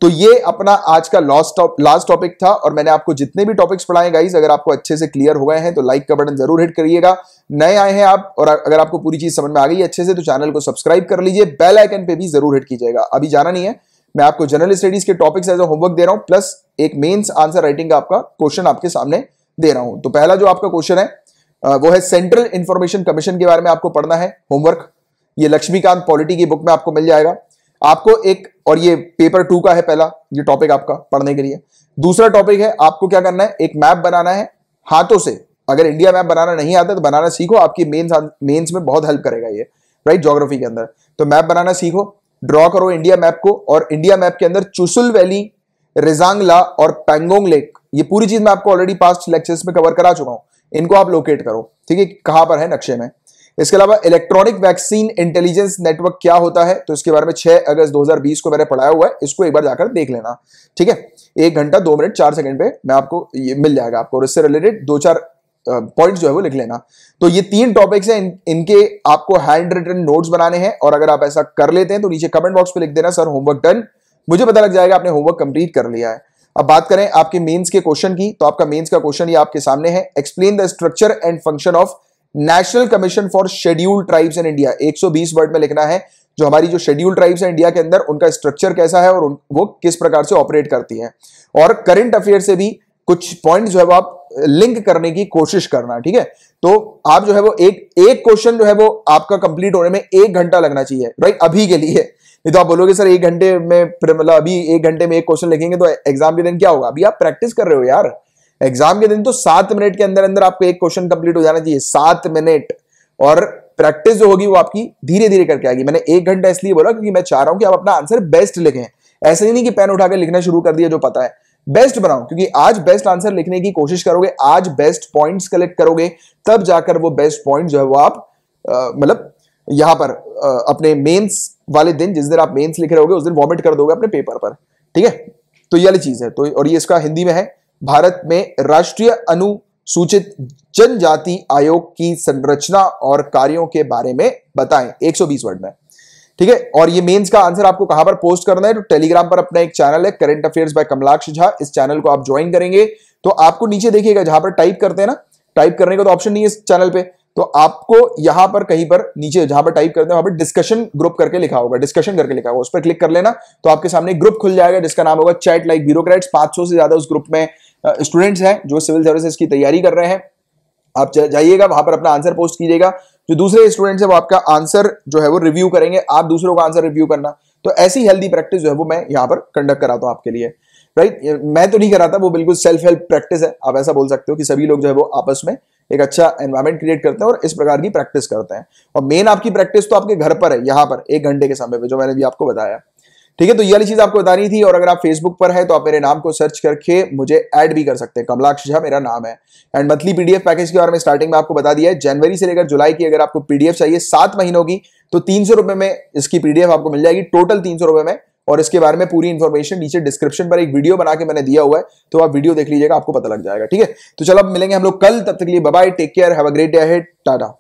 तो ये अपना आज का लास्ट लास्ट टॉपिक था और मैंने आपको जितने भी टॉपिक्स पढ़ाए गाइज़ अगर आपको अच्छे से क्लियर हो गए हैं तो लाइक का बटन ज़रूर हिट करिएगा। नए आए हैं आप और अगर आपको पूरी चीज़ समझ में आ गई अच्छे से तो चैनल को सब्सक्राइब कर लीजिए। बेल आइकन पे भी ज़रूर हिट कीजिएगा। अभी जाना नहीं है। मैं आपको जनरल स्टडीज़ के टॉपिक्स एज ए होमवर्क दे रहा हूँ प्लस एक मेन्स आंसर राइटिंग का आपका क्वेश्चन आपके सामने दे रहा हूँ। तो पहला जो आपका क्वेश्चन है वो है सेंट्रल इंफॉर्मेशन कमीशन के बारे में आपको पढ़ना है होमवर्क ये लक्ष्मीकांत पॉलिटी की बुक में आपको मिल जाएगा। आपको एक और ये पेपर टू का है पहला, ये टॉपिक आपका पढ़ने के लिए। दूसरा टॉपिक है, आपको क्या करना है? एक मैप बनाना है, हाथों से। अगर इंडिया मैप बनाना नहीं आता तो बनाना सीखो, आपकी मेन्स मेन्स में बहुत हेल्प करेगा ये राइट ज्योग्राफी के अंदर। तो मैप बनाना सीखो ड्रॉ करो इंडिया मैप को, और इंडिया मैप के अंदर चुसुल वैली रिजांगला और पैंगोंग लेक ये पूरी चीज़ मैं आपको ऑलरेडी पास्ट लेक्चर्स में कवर करा चुका हूँ। इनको आप लोकेट करो। ठीक है, कहाँ पर है? नक्शे में। इसके अलावा इलेक्ट्रॉनिक वैक्सीन इंटेलिजेंस नेटवर्क क्या होता है? तो इसके बारे में 6 अगस्त 2020 को मैंने पढ़ाया हुआ है इसको एक बार जाकर देख लेना ठीक है? एक घंटा दो मिनट चार सेकंड पे मैं आपको ये मिल जाएगा आपको और इससे रिलेटेड दो चार पॉइंट जो है वो लिख लेना। तो ये तीन टॉपिक्स हैं इन, इनके आपको हैंड रिटन नोट्स बनाने हैं और अगर आप ऐसा कर लेते हैं तो नीचे कमेंट बॉक्स पे लिख देना सर होमवर्क डन मुझे पता लग जाएगा आपने होमवर्क कंप्लीट कर लिया है। अब बात करें आपके मेंस के क्वेश्चन की तो आपका मेंस का क्वेश्चन ये आपके सामने है explain the structure and function of national commission for scheduled tribes in India 120 word में लिखना है, जो हमारी जो शेड्यूल ट्राइब्स है इंडिया के अंदर, उनका स्ट्रक्चर कैसा है और वो किस प्रकार से ऑपरेट करती है। और करंट अफेयर से भी कुछ पॉइंट जो है वो आप लिंक करने की कोशिश करना, ठीक है? तो आप जो है वो एक एक क्वेश्चन जो है वो आपका कंप्लीट होने में एक घंटा लगना चाहिए राइट अभी के लिए। नहीं तो आप बोलोगे, सर, एक घंटे में मतलब अभी एक घंटे में एक क्वेश्चन लिखेंगे तो एग्ज़ाम के दिन क्या होगा? अभी आप प्रैक्टिस कर रहे हो यार। एग्ज़ाम के दिन तो सात मिनट के अंदर अंदर आपको एक क्वेश्चन कंप्लीट हो जाना चाहिए सात मिनट। और प्रैक्टिस जो होगी वो आपकी धीरे धीरे करके आएगी। मैंने एक घंटा इसलिए बोला क्योंकि मैं चाह रहा हूँ कि आप अपना आंसर बेस्ट लिखें। ऐसे ही नहीं कि पेन उठाकर लिखना शुरू कर दिया जो पता है। बेस्ट बनाओ क्योंकि आज बेस्ट आंसर लिखने की कोशिश करोगे आज बेस्ट पॉइंट्स कलेक्ट करोगे तब जाकर वो बेस्ट पॉइंट जो है वो आप मतलब यहाँ पर आ, अपने मेंस वाले दिन जिस दिन आप मेंस लिख रहे होगे उस दिन वॉमिट कर दोगे अपने पेपर पर। ठीक है? तो ये वाली चीज़ है। तो और ये इसका हिंदी में है। भारत में राष्ट्रीय अनुसूचित जनजाति आयोग की संरचना और कार्यों के बारे में बताएँ। 120 वर्ड में। ठीक है? और ये मेंस का आंसर आपको कहाँ पर पोस्ट करना है? तो टेलीग्राम पर अपना एक चैनल है current affairs by Kamalaksh Jha इस चैनल को आप ज्वाइन करेंगे। तो आपको नीचे देखिएगा, जहाँ पर टाइप करते हैं ना टाइप करने का तो ऑप्शन नहीं है इस चैनल पे। तो आपको यहाँ पर कहीं पर नीचे, जहाँ पर टाइप करते हैं, वहाँ पर डिस्कशन ग्रुप करके लिखा होगा डिस्कशन करके लिखा होगा। उस पर क्लिक कर लेना तो आपके सामने ग्रुप खुल जाएगा, जिसका नाम होगा चैट लाइक ब्यूरोक्रेट्स 500 से ज़्यादा उस ग्रुप में स्टूडेंट्स हैं, जो सिविल सर्विसेज़ की तैयारी कर रहे हैं, आप जाइएगा, वहाँ पर अपना आंसर पोस्ट कीजिएगा। जो दूसरे स्टूडेंट्स है, वो आपका आंसर जो है, वो रिव्यू करेंगे। आप दूसरों का आंसर रिव्यू करना। तो ऐसी हेल्दी प्रैक्टिस जो है, वो मैं यहाँ पर कंडक्ट कराता हूँ आपके लिए। राइट मैं तो नहीं कराता, वो बिल्कुल सेल्फ हेल्प प्रैक्टिस है। आप ऐसा बोल सकते हो कि सभी लोग जो है, वो आपस में एक अच्छा एनवायरमेंट क्रिएट करते हैं और इस प्रकार की प्रैक्टिस करते हैं। और मेन आपकी प्रैक्टिस तो आपके घर पर है, यहाँ पर, एक घंटे के समय पर जो मैंने भी आपको बताया। ठीक है तो ये वाली चीज़ आपको बतानी थी, और अगर आप फेसबुक पर है तो आप मेरे नाम को सर्च करके मुझे ऐड भी कर सकते हैं। कमलाक्ष झा मेरा नाम है। एंड मंथली पीडीएफ पैकेज के बारे में स्टार्टिंग में आपको बता दिया है। जनवरी से लेकर जुलाई की अगर आपको पीडीएफ चाहिए, सात महीनों की तो तीन सौ रुपए में इसकी पीडीएफ आपको मिल जाएगी। टोटल तीन सौ रुपए में। और इसके बारे में पूरी इंफॉर्मेशन नीचे डिस्क्रिप्शन पर एक वीडियो बना के मैंने दिया हुआ है तो आप वीडियो देख लीजिएगा, आपको पता लग जाएगा। ठीक है तो चलो अब मिलेंगे हम लोग कल, तब तक लिए bye take care have a great day ahead tata.